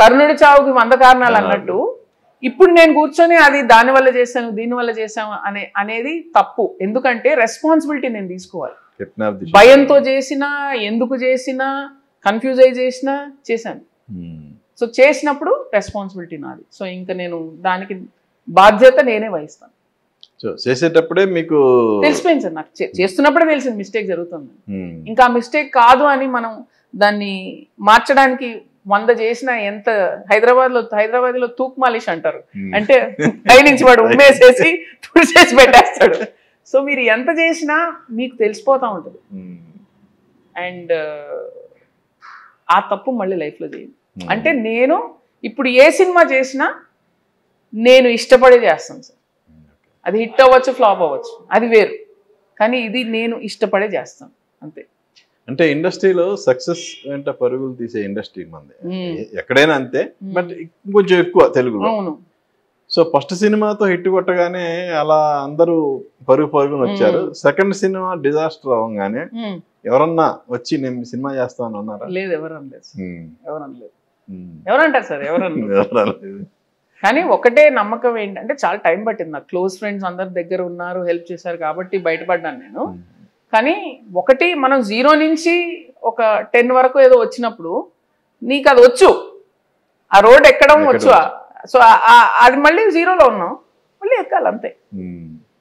కర్ణుడి చావుకి వంద కారణాలు అన్నట్టు ఇప్పుడు నేను కూర్చొని అది దాని వల్ల చేశాను దీని వల్ల చేశాను అనే అనేది తప్పు. ఎందుకంటే రెస్పాన్సిబిలిటీ నేను తీసుకోవాలి. భయంతో చేసినా ఎందుకు చేసినా కన్ఫ్యూజ్ అయి చేసినా చేశాను. సో చేసినప్పుడు రెస్పాన్సిబిలిటీ నాది. సో ఇంకా నేను దానికి బాధ్యత నేనే వహిస్తాను. సో చేసేటప్పుడే మీకు తెలిసిపోయింది సార్ నాకు చే- చేస్తున్నప్పుడే తెలిసింది మిస్టేక్ జరుగుతుంది మ్మ్. ఇంకా మిస్టేక్ కాదు అని మనం దాన్ని మార్చడానికి వంద చేసిన ఎంత హైదరాబాద్లో హైదరాబాద్లో తూక్ మాలిష్ అంటారు మ్మ్. అంటే పై నుంచి వాడు ఉమ్మేసేసి తుడిచేసి పెట్టేస్తాడు సో మీరు ఎంత చేసినా మీకు తెలిసిపోతా ఉంటుంది. అండ్ ఆ తప్పు మళ్ళీ లైఫ్లో చేయండి మ్మ్. అంటే నేను ఇప్పుడు ఏ సినిమా చేసినా నేను ఇష్టపడే చేస్తాను సార్ అది హిట్ అవ్వచ్చు ఫ్లాప్ అవ్వచ్చు అది వేరు కానీ ఇది నేను ఇష్టపడే చేస్తాను అంతే అంటే ఇండస్ట్రీలో సక్సెస్ వెంట పరుగులు తీసే ఇండస్ట్రీ మంది ఎక్కడైనా అంతే. బట్ కొంచెం ఎక్కువ తెలుగులో అవును సో ఫస్ట్ సినిమాతో హిట్ కొట్టగానే అలా అందరూ పరుగు పరుగున వచ్చారు సెకండ్ సినిమా డిజాస్టర్ అవ్వగానే మ్మ్. ఎవరన్నా వచ్చి నేను సినిమా చేస్తాను అన్నారా లేదు ఎవరు అనలేదు సార్. మ్మ్. ఎవరు అనలేదు మ్మ్. ఎవరంటారు సార్ ఎవరు అనలేదు. ఎవరు అనలేదు. కానీ ఒకటే నమ్మకం ఏంటంటే చాలా టైం పట్టింది నాకు. క్లోజ్ ఫ్రెండ్స్ అందరి దగ్గర ఉన్నారు హెల్ప్ చేశారు కాబట్టి బయటపడ్డాను నేను. కానీ ఒకటి మనం జీరో నుంచి ఒక టెన్ వరకు ఏదో వచ్చినప్పుడు నీకు అది వచ్చు. ఆ రోడ్ ఎక్కడం వచ్చు. సో అది మళ్ళీ జీరోలో ఉన్నాం. మళ్ళీ ఎక్కాలి అంతే.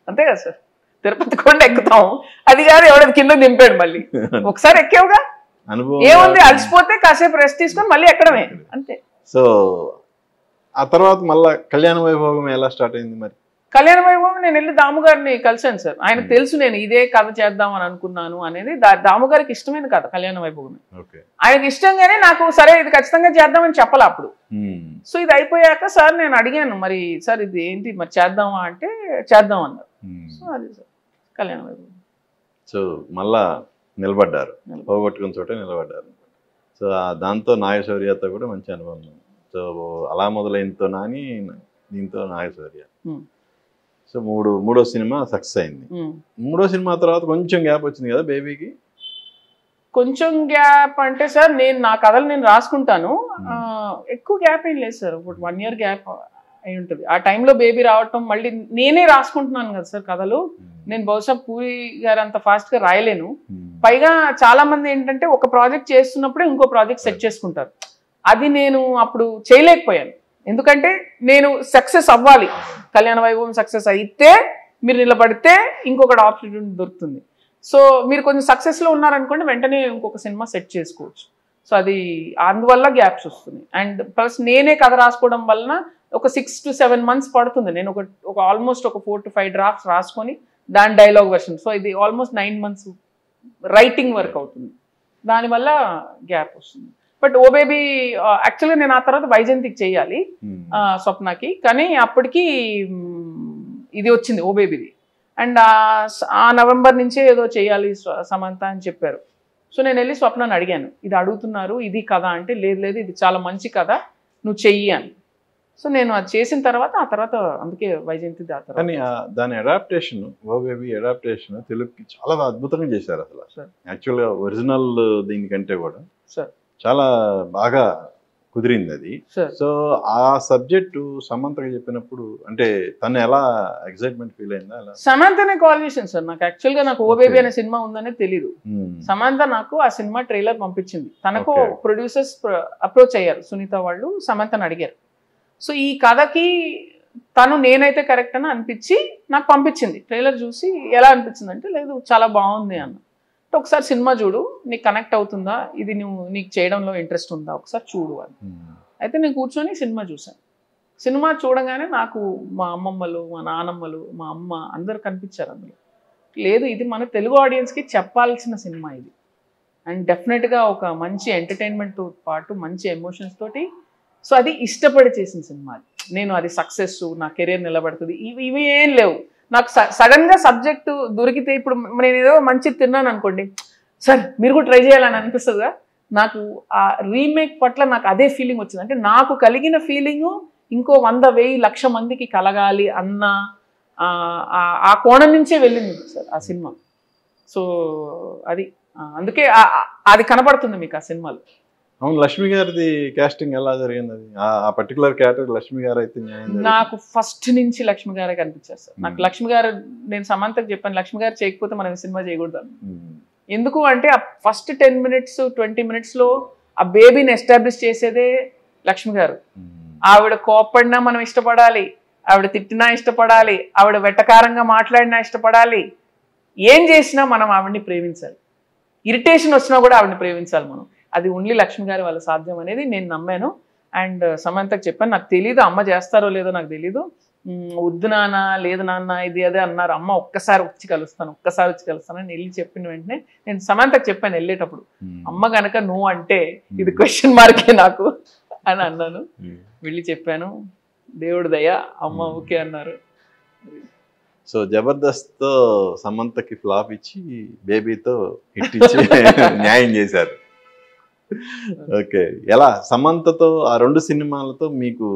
అంతే కదా సార్? తిరుపతి కొండ ఎక్కుతాం. అది కాదు ఎవడది కింద దింపాడు మళ్ళీ. ఒకసారి ఎక్కావుగా? ఏముంది? అలసిపోతే కాసేపు రెస్ట్ తీసుకొని మళ్ళీ ఎక్కడమే. అంతే. సో ఆ తర్వాత మళ్ళా కళ్యాణ వైభోగం ఎలా స్టార్ట్ అయింది మరి? కళ్యాణ వైభవం నేను వెళ్ళి దాము గారిని కలిశాను సార్. ఆయనకు తెలుసు నేను ఇదే కథ చేద్దాం అని అనుకున్నాను అనేది దా- దాము గారికి ఇష్టమైన కథ కళ్యాణ వైభవం ఓకే. ఆయనకి ఇష్టంగానే నాకు సరే ఇది ఖచ్చితంగా చేద్దామని చెప్పాలి అప్పుడు. సో ఇది అయిపోయాక సార్ నేను అడిగాను మరి సార్ ఇది ఏంటి? మరి చేద్దామా అంటే చేద్దాం అన్నారు. సో అది సార్ కళ్యాణ వైభవం సో మళ్ళా నిలబడ్డారు. పోగొట్టుకున్న చోటే నిలబడ్డారు. సో దాంతో నాగశౌర్యతో కూడా మంచి అనుభవం. సో అలా మొదలైనతో నాని దీంతో నాగశౌర్య Hmm. సో మూడు మూడో సినిమా సక్సెస్ అయింది. ఉమ్. మూడో సినిమా తర్వాత కొంచెం గ్యాప్ వచ్చింది కదా బేబీకి? కొంచెం గ్యాప్ అంటే సార్ నేను నా కథలు నేను రాసుకుంటాను. ఆ, ఎక్కువ గ్యాప్ ఏం లేదు సార్. ఒక వన్ ఇయర్ గ్యాప్ అయి ఉంటుంది. ఆ టైంలో బేబీ రావటం మళ్ళీ నేనే రాసుకుంటున్నాను కదా సార్ కథలు. నేను బహుశా పూరి గారు అంత fast గా రాయలేను పైగా చాలా మంది ఏంటంటే ఒక ప్రాజెక్ట్ చేస్తున్నప్పుడే ఇంకో ప్రాజెక్ట్ సెట్ చేసుకుంటారు. అది నేను అప్పుడు చేయలేకపోయాను. ఎందుకంటే నేను సక్సెస్ అవ్వాలి. కళ్యాణ వైభవం సక్సెస్ అయితే మీరు నిలబడితే ఇంకొకటి ఆపర్చునిటీ దొరుకుతుంది. సో మీరు కొంచెం సక్సెస్లో ఉన్నారనుకోండి వెంటనే ఇంకొక సినిమా సెట్ చేసుకోవచ్చు. సో అది అందువల్ల గ్యాప్స్ వస్తున్నాయి. అండ్ ప్లస్ నేనే కథ రాసుకోవడం వలన ఒక సిక్స్ టు సెవెన్ మంత్స్ పడుతుంది. నేను ఒక ఒక ఆల్మోస్ట్ ఒక ఫోర్ టు ఫైవ్ డ్రాఫ్ట్స్ రాసుకొని దాని డైలాగ్ వెర్షన్. సో ఇది almost nine months writing work అవుతుంది. దానివల్ల గ్యాప్ వస్తుంది. బట్ ఓ బేబీ యాక్చువల్గా నేను ఆ తర్వాత వైజయంతికి చేయాలి ఆ, స్వప్నకి. కానీ అప్పటికి ఇది వచ్చింది ఓ బేబీది. అండ్ ఆ నవంబర్ నుంచే ఏదో చేయాలి సమంత అని చెప్పారు. సో నేను వెళ్ళి స్వప్నని అడిగాను. ఇది అడుగుతున్నారు ఇది కథ అంటే లేదు లేదు ఇది చాలా మంచి కథ నువ్వు చెయ్యి అని. సో నేను అది చేసిన తర్వాత ఆ తర్వాత అందుకే వైజయంతి కానీ దాని అడాప్టేషన్ ఓ బేబీ అడాప్టేషన్ తెలుగుకి చాలా అద్భుతంగా చేశారు అసలు. యాక్చువల్గా ఒరిజినల్ దీనికంటే కూడా. సార్ చాలా బాగా కుదిరింది అది. సో ఆ సబ్జెక్టు సమంతకి చెప్పినప్పుడు అంటే తను ఎలా ఎక్సైట్మెంట్ ఫీల్ అయిందా సమంతనే కాల్ చేసింది సార్. నాకు యాక్చువల్గా నాకు ఓ బేబీ. అనే సినిమా ఉందనే తెలియదు Hmm. సమంత నాకు ఆ సినిమా ట్రైలర్ పంపించింది. తనకు. ప్రొడ్యూసర్స్ అప్రోచ్ అయ్యారు. సునీత వాళ్ళు సమంతను అడిగారు. సో ఈ కథకి తను నేనైతే కరెక్ట్ అని అనిపించి నాకు పంపించింది. ట్రైలర్ చూసి ఎలా అనిపించింది అంటే లేదు చాలా బాగుంది అన్న. ఒకసారి సినిమా చూడు నీకు కనెక్ట్ అవుతుందా? ఇది నువ్వు నీకు చేయడంలో ఇంట్రెస్ట్ ఉందా? ఒకసారి చూడు అని. Hmm. అయితే నేను కూర్చొని సినిమా చూశాను సినిమా చూడగానే నాకు మా అమ్మమ్మలు మా నానమ్మలు మా అమ్మ అందరు కనిపించారు అందులో. లేదు ఇది మన తెలుగు ఆడియన్స్కి చెప్పాల్సిన సినిమా ఇది. అండ్ డెఫినెట్గా ఒక మంచి ఎంటర్టైన్మెంట్తో పాటు మంచి ఎమోషన్స్ తోటి సో అది ఇష్టపడి చేసిన సినిమా నేను అది సక్సెస్ నా కెరీర్ నిలబడుతుంది. ఇవి ఇవి ఏం లేవు. నాకు సడన్గా సబ్జెక్టు దొరికితే ఇప్పుడు నేను ఏదో మంచి తిన్నాను అనుకోండి సార్ మీరు కూడా ట్రై చేయాలని అనిపిస్తుందా? నాకు ఆ రీమేక్ పట్ల నాకు అదే ఫీలింగ్ వచ్చింది. అంటే నాకు కలిగిన ఫీలింగ్ ఇంకో వంద వెయ్యి లక్ష మందికి కలగాలి అన్న ఆ, కోణం నుంచే వెళ్ళింది సార్ ఆ సినిమా. సో అది అందుకే అది కనబడుతుంది మీకు ఆ సినిమాలో. అవును లక్ష్మి గారిది కాస్టింగ్ ఎలా జరిగింది అది ఆ- పర్టికులర్ క్యారెక్టర్ లక్ష్మి గారు అయితే. నాకు ఫస్ట్ నుంచి లక్ష్మి గారే కనిపించారు సార్ నాకు Hmm. లక్ష్మి గారు నేను సమంతకు చెప్పాను లక్ష్మి గారు చేయకపోతే మనం సినిమా చేయకూడదు. ఉమ్. ఎందుకు అంటే ఆ ఫస్ట్ టెన్ మినిట్స్ ట్వంటీ మినిట్స్లో ఆ బేబీని ఎస్టాబ్లిష్ చేసేదే లక్ష్మి గారు ఉమ్. ఆవిడ కోప్పడినా మనం ఇష్టపడాలి ఆవిడ తిట్టినా ఇష్టపడాలి ఆవిడ వెటకారంగా మాట్లాడినా ఇష్టపడాలి ఏం చేసినా మనం ఆవిడని ప్రేమించాలి ఇరిటేషన్ వచ్చినా కూడా ఆవిడని ప్రేమించాలి మనం అది ఓన్లీ లక్ష్మి గారి వల్ల సాధ్యం అనేది నేను నమ్మాను. అండ్ సమంతకు చెప్పాను నాకు తెలీదు అమ్మ చేస్తారో లేదో నాకు తెలీదు. వద్దు నాన్న లేదు నాన్న ఇది అదే అన్నారు. అమ్మ ఒక్కసారి వచ్చి కలుస్తాను ఒక్కసారి వచ్చి కలుస్తాను అని వెళ్ళి చెప్పిన వెంటనే నేను సమంతకు చెప్పాను వెళ్ళేటప్పుడు. అమ్మ గనక నువ్వు అంటే ఇది క్వశ్చన్ మార్కే నాకు అని అన్నాను. వెళ్ళి చెప్పాను. దేవుడు దయ అమ్మ ఓకే అన్నారు. సో జబర్దస్త్ సమంతకి ఫ్లాప్ ఇచ్చి బేబీతో హిట్ ఇచ్చి న్యాయం చేశారు. ఓకే. ఎలా? సమంతతో ఆ రెండు సినిమాలతో మీకు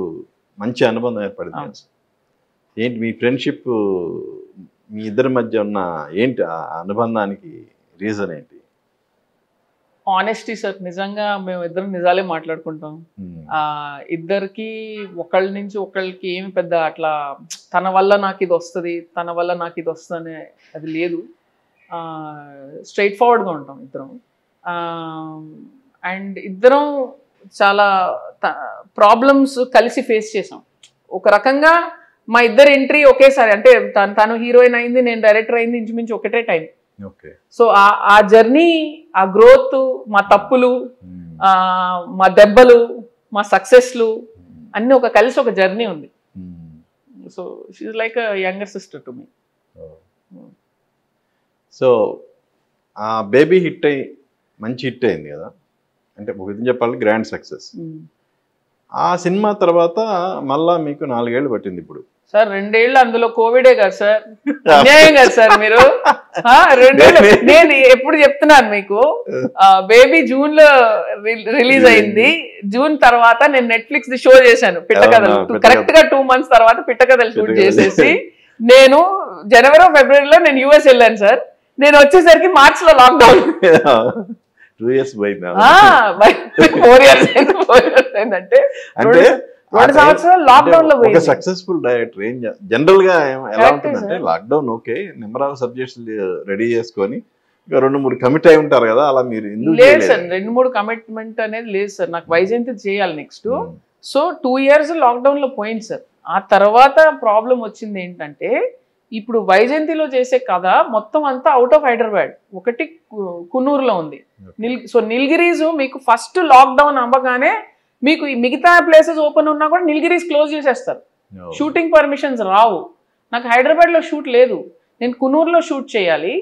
మంచి అనుబంధం ఏర్పడింది. ఏంటి మీ ఫ్రెండ్షిప్ మీ ఇద్దరి మధ్య ఉన్న ఏంటి ఆ అనుబంధానికి రీజన్ ఏంటి? ఆనెస్టీ సార్ నిజంగా మేము ఇద్దరం నిజాలే మాట్లాడుకుంటాం. ఇద్దరికి ఒకళ్ళ నుంచి ఒకళ్ళకి ఏమి పెద్ద అట్లా తన వల్ల నాకు ఇది వస్తుంది తన వల్ల నాకు ఇది వస్తుంది అది లేదు. స్ట్రైట్ ఫార్వర్డ్గా ఉంటాం ఇద్దరం. అండ్ ఇద్దరం చాలా ప్రాబ్లమ్స్ కలిసి ఫేస్ చేసాం. ఒక రకంగా మా ఇద్దరు ఎంట్రీ ఒకేసారి అంటే తను తను హీరోయిన్ అయింది నేను డైరెక్టర్ అయింది ఇంచుమించు ఒకటే టైం ఓకే. సో ఆ జర్నీ ఆ గ్రోత్ మా తప్పులు. ఆ, మా దెబ్బలు మా సక్సెస్లు అన్నీ ఒక కలిసి ఒక జర్నీ ఉంది. ఉమ్. So she like younger sister to me so ఆ బేబీ హిట్ అయి మంచి హిట్ అయింది కదా? అంటే ఒక విధంగా చెప్పాలి గ్రాండ్ సక్సెస్ ఆ సినిమా తర్వాత మళ్ళా మీకు నాలుగేళ్ళు పట్టింది ఇప్పుడు. సార్ రెండేళ్ళు అందులో కోవిడే కదా సార్. అన్యాయం కదా సార్ మీరు? రెండేళ్ళు నేను ఎప్పుడు చెప్తున్నాను మీకు బేబీ జూన్లో రిలీజ్ అయింది. జూన్ తర్వాత నేను నెట్ఫ్లిక్స్ ది షో చేశాను అవునా, పిట్టకథలు. కరెక్ట్గా టూ మంత్స్ తర్వాత పిట్టకథలు షూట్ పిట్టకథలు. చేసేసి నేను జనవరి ఫిబ్రవరిలో నేను యుఎస్ వెళ్ళాను సార్. నేను వచ్చేసరికి మార్చ్లో లాక్డౌన్ టూ ఇయర్స్ పోయింది ఫోర్ ఇయర్స్ అయింది ఫోర్ ఇయర్స్ అయిందంటే అంటే ఒక సక్సెస్ఫుల్ డైరెక్టర్ ఏం జనరల్గా ఎలా ఉంటుందంటే. Lockdown okay number of subjects ready చేసుకొని రెండు మూడు కమిట్ అయి ఉంటారు కదా అలా మీరు లేదు? సార్ రెండు మూడు కమిట్మెంట్ అనేది లేదు సార్ నాకు వైజయంతి చేయాలి next um. So two years లాక్డౌన్లో పోయింది సార్ ఆ తర్వాత ప్రాబ్లం వచ్చింది ఏంటంటే ఇప్పుడు వైజయంతిలో చేసే కథ మొత్తం అంతా అవుట్ ఆఫ్ హైదరాబాద్. ఒకటి కున్నూరులో ఉంది. నిల్ సో నిల్గిరీస్ మీకు ఫస్ట్ లాక్డౌన్ అవ్వగానే మీకు ఈ మిగతా ప్లేసెస్ ఓపెన్ ఉన్నా కూడా నిల్గిరీస్ క్లోజ్ చేసేస్తారు. షూటింగ్ పర్మిషన్స్ రావు. నాకు హైదరాబాద్లో షూట్ లేదు. నేను కునూరులో షూట్ చేయాలి.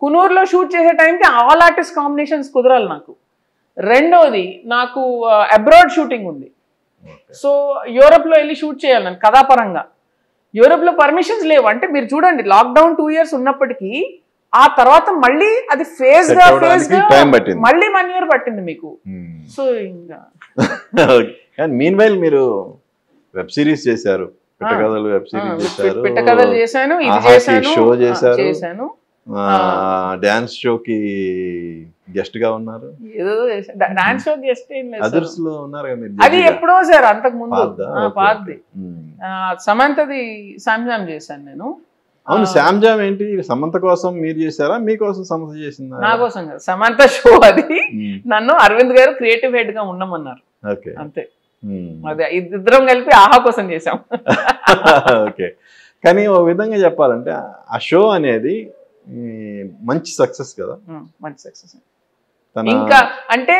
కునూరులో షూట్ చేసే టైంకి ఆల్ ఆర్టిస్ట్ కాంబినేషన్స్ కుదరాలి నాకు. రెండోది నాకు అబ్రాడ్ షూటింగ్ ఉంది. సో యూరోప్లో వెళ్ళి షూట్ చేయాలి నేను కథాపరంగా. యూరోప్లో పర్మిషన్స్ లేవు. అంటే మీరు చూడండి లాక్డౌన్ టూ ఇయర్స్ ఉన్నప్పటికీ ఆ తర్వాత మళ్ళీ అది ఫేజ్గా ఫేజ్. మళ్ళీ వన్ ఇయర్ పట్టింది. మీకు. ఉమ్. సో ఇంకా మీన్ వైల్ మీరు వెబ్ సిరీస్ చేశారు. పిట్టకథలు వెబ్ సిరీస్ చేశారు. చేశాను ఇది చేశాను చేశారు. చేశాను. డాన్స్ షోకి గెస్ట్గా ఉన్నారు. ఏదో డాన్స్ షో చేస్తే ఏం లేదు అదర్స్. లో ఉన్నారు అది. ఎప్పుడో సార్ అంతకు ముందు. పాతదా? సమంతది సామ్జామ్ చేశాను నేను. అవును ఆ, శామ్ జామ్ ఏంటి? సమంత కోసం మీరు చేశారా? మీకోసం సమంత చేసిందా? నా కోసం కాదు సమంత షో అది. నన్ను అరవింద్ గారు క్రియేటివ్ హెడ్గా ఉండమన్నారు. ఓకే. అంతే. అదే ఇద్దరం కలిపి ఆహా కోసం చేశాం. ఓకే. కానీ ఓ విధంగా చెప్పాలంటే ఆ షో అనేది మంచి సక్సెస్ కదా? మంచి సక్సెస్. ఇంకా అంటే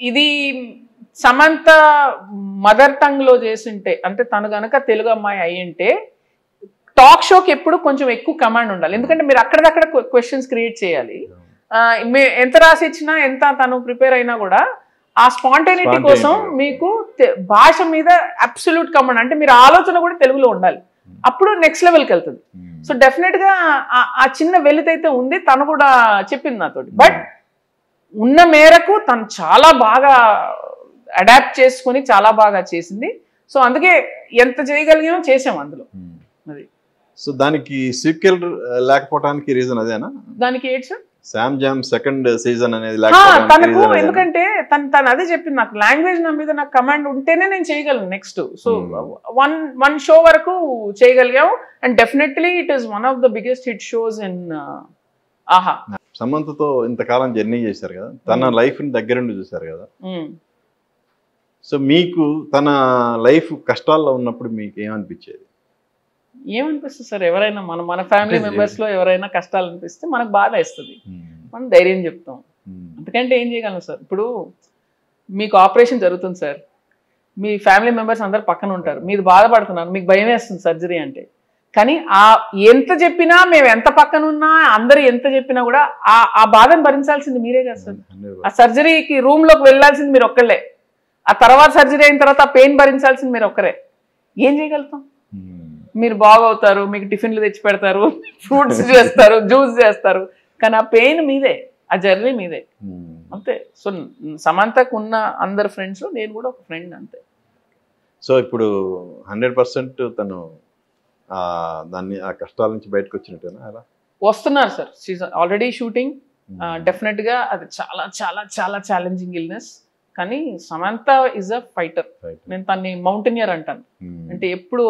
ఇది సమంత మదర్ టంగ్లో చేసింటే అంటే తను గనక తెలుగు అమ్మాయి అయి ఉంటే టాక్ షోకి ఎప్పుడు కొంచెం ఎక్కువ కమాండ్ ఉండాలి. ఎందుకంటే మీరు అక్కడికక్కడ క్వశ్చన్స్ క్రియేట్ చేయాలి. ఎంత రాసి ఇచ్చినా ఎంత తను ప్రిపేర్ అయినా కూడా ఆ స్పాంటైనిటీ. కోసం మీకు భాష మీద అబ్సల్యూట్ కమాండ్ అంటే మీరు ఆలోచన కూడా తెలుగులో ఉండాలి. అప్పుడు నెక్స్ట్ లెవెల్కి వెళ్తుంది. సో డెఫినెట్గా ఆ- చిన్న వెలితైతే ఉంది తను కూడా చెప్పింది నాతోటి. బట్ ఉన్న మేరకు తను చాలా బాగా అడాప్ట్ చేసుకుని చాలా బాగా చేసింది. సో అందుకే ఎంత చేయగలిగామో చేసాం అందులో. ఉమ్. అది. సో దానికి సీక్వెల్ లేకపోవడానికి రీజన్ అదేనా? దానికి ఏంటి sir? Sam Jam second season అనేది తనకు? ఎందుకంటే తను తను అదే చెప్పింది నాకు లాంగ్వేజ్ నా మీద నాకు కమాండ్ ఉంటేనే నేను చేయగలను next so Hmm. One one show వరకు చేయగలిగాం and definitely it is one of the biggest hit shows in Aha సమంతతో ఇంతకాలం జర్నీ చేశారు కదా తన Hmm. లైఫ్ని దగ్గరుండి చూశారు కదా Hmm. సో మీకు తన లైఫ్ కష్టాల్లో ఉన్నప్పుడు మీకు ఏమనిపించేది ఏమనిపిస్తుంది సార్? ఎవరైనా మన మన ఫ్యామిలీ అంటే మెంబర్స్లో ఎవరైనా కష్టాలు అనిపిస్తే మనకు బాధ వేస్తుంది. మనం ధైర్యం చెప్తాం. అంతకంటే ఏం చేయగలం సార్? ఇప్పుడు మీకు ఆపరేషన్ జరుగుతుంది సార్. మీ ఫ్యామిలీ మెంబర్స్ అందరు పక్కన ఉంటారు. మీరు బాధపడుతున్నారు. మీకు భయం వేస్తుంది సర్జరీ అంటే. కానీ ఆ ఎంత చెప్పినా మేము ఎంత పక్కన ఉన్నా అందరు ఎంత చెప్పినా కూడా ఆ ఆ బాధను భరించాల్సింది మీరే కదా సార్. ఆ సర్జరీకి రూమ్లోకి వెళ్ళాల్సింది మీరు ఒక్కళ్ళే. ఆ తర్వాత సర్జరీ అయిన తర్వాత ఆ పెయిన్ భరించాల్సింది మీరు ఒక్కరే. ఏం చేయగలుగుతాం? మీరు బాగవుతారు మీకు టిఫిన్లు తెచ్చి పెడతారు ఫ్రూట్స్ చేస్తారు జ్యూస్ చేస్తారు. కానీ ఆ పెయిన్ మీదే ఆ జర్నీ మీదే. అంతే. సో సమంతకు ఉన్న అందరు ఫ్రెండ్స్ నేను కూడా ఒక ఫ్రెండ్ అంతే. సో ఇప్పుడు హండ్రెడ్ పర్సెంట్ తను దాన్ని ఆ కష్టాల నుంచి బయటకు వచ్చినట్టేనా అలా? వస్తున్నారు సార్. ఆల్రెడీ షూటింగ్ డెఫినెట్గా అది చాలా చాలా చాలా ఛాలెంజింగ్ ఇల్నెస్ కానీ సమంత ఇస్ అ ఫైటర్. నేను తన్ని మౌంటైనియర్ అంటాను Hmm. అంటే ఎప్పుడు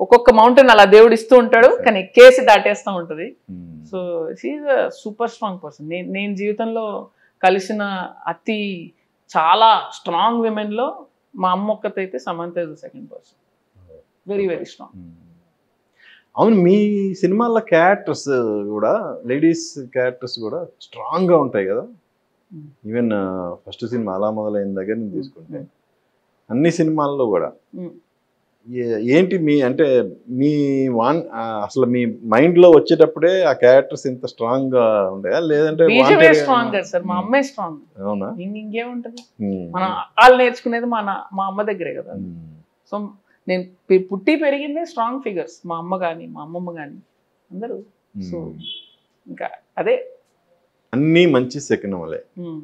ఒక్కొక్క మౌంటైన్ అలా దేవుడు ఇస్తూ ఉంటాడు కానీ కేసి దాటేస్తూ ఉంటది. So she a super strong person నేను నేను జీవితంలో కలిసిన అతి చాలా స్ట్రాంగ్ విమెన్లో మా అమ్మ ఒక్కతైతే Samantha is second person very very strong. అవును మీ సినిమాల్లో క్యారెక్టర్స్ కూడా లేడీస్ క్యారెక్టర్స్ కూడా స్ట్రాంగ్గా ఉంటాయి కదా. ఈవెన్ ఫస్ట్ సినిమా అలా మొదలైన దగ్గర నుంచి తీసుకుంటే అన్ని సినిమాల్లో కూడా ఏ- ఏంటి మీ అంటే మీ వాన్ అసలు మీ మైండ్లో వచ్చేటప్పుడే ఆ క్యారెక్టర్స్ ఇంత స్ట్రాంగ్గా ఉంటాయా లేదంటే స్ట్రాంగ్ సార్ మా అమ్మే స్ట్రాంగ్ అవునా? ఇంకేముంటది Hmm. మనం వాళ్ళు నేర్చుకునేది మా మా అమ్మ దగ్గరే కదా. Hmm. సో నేను పుట్టి పెరిగిందే స్ట్రాంగ్ ఫిగర్స్ మా అమ్మ కానీ మా అమ్మమ్మ కానీ అందరూ. So Hmm. ఇంకా అదే అన్నీ మంచి శకునములే ఉమ్.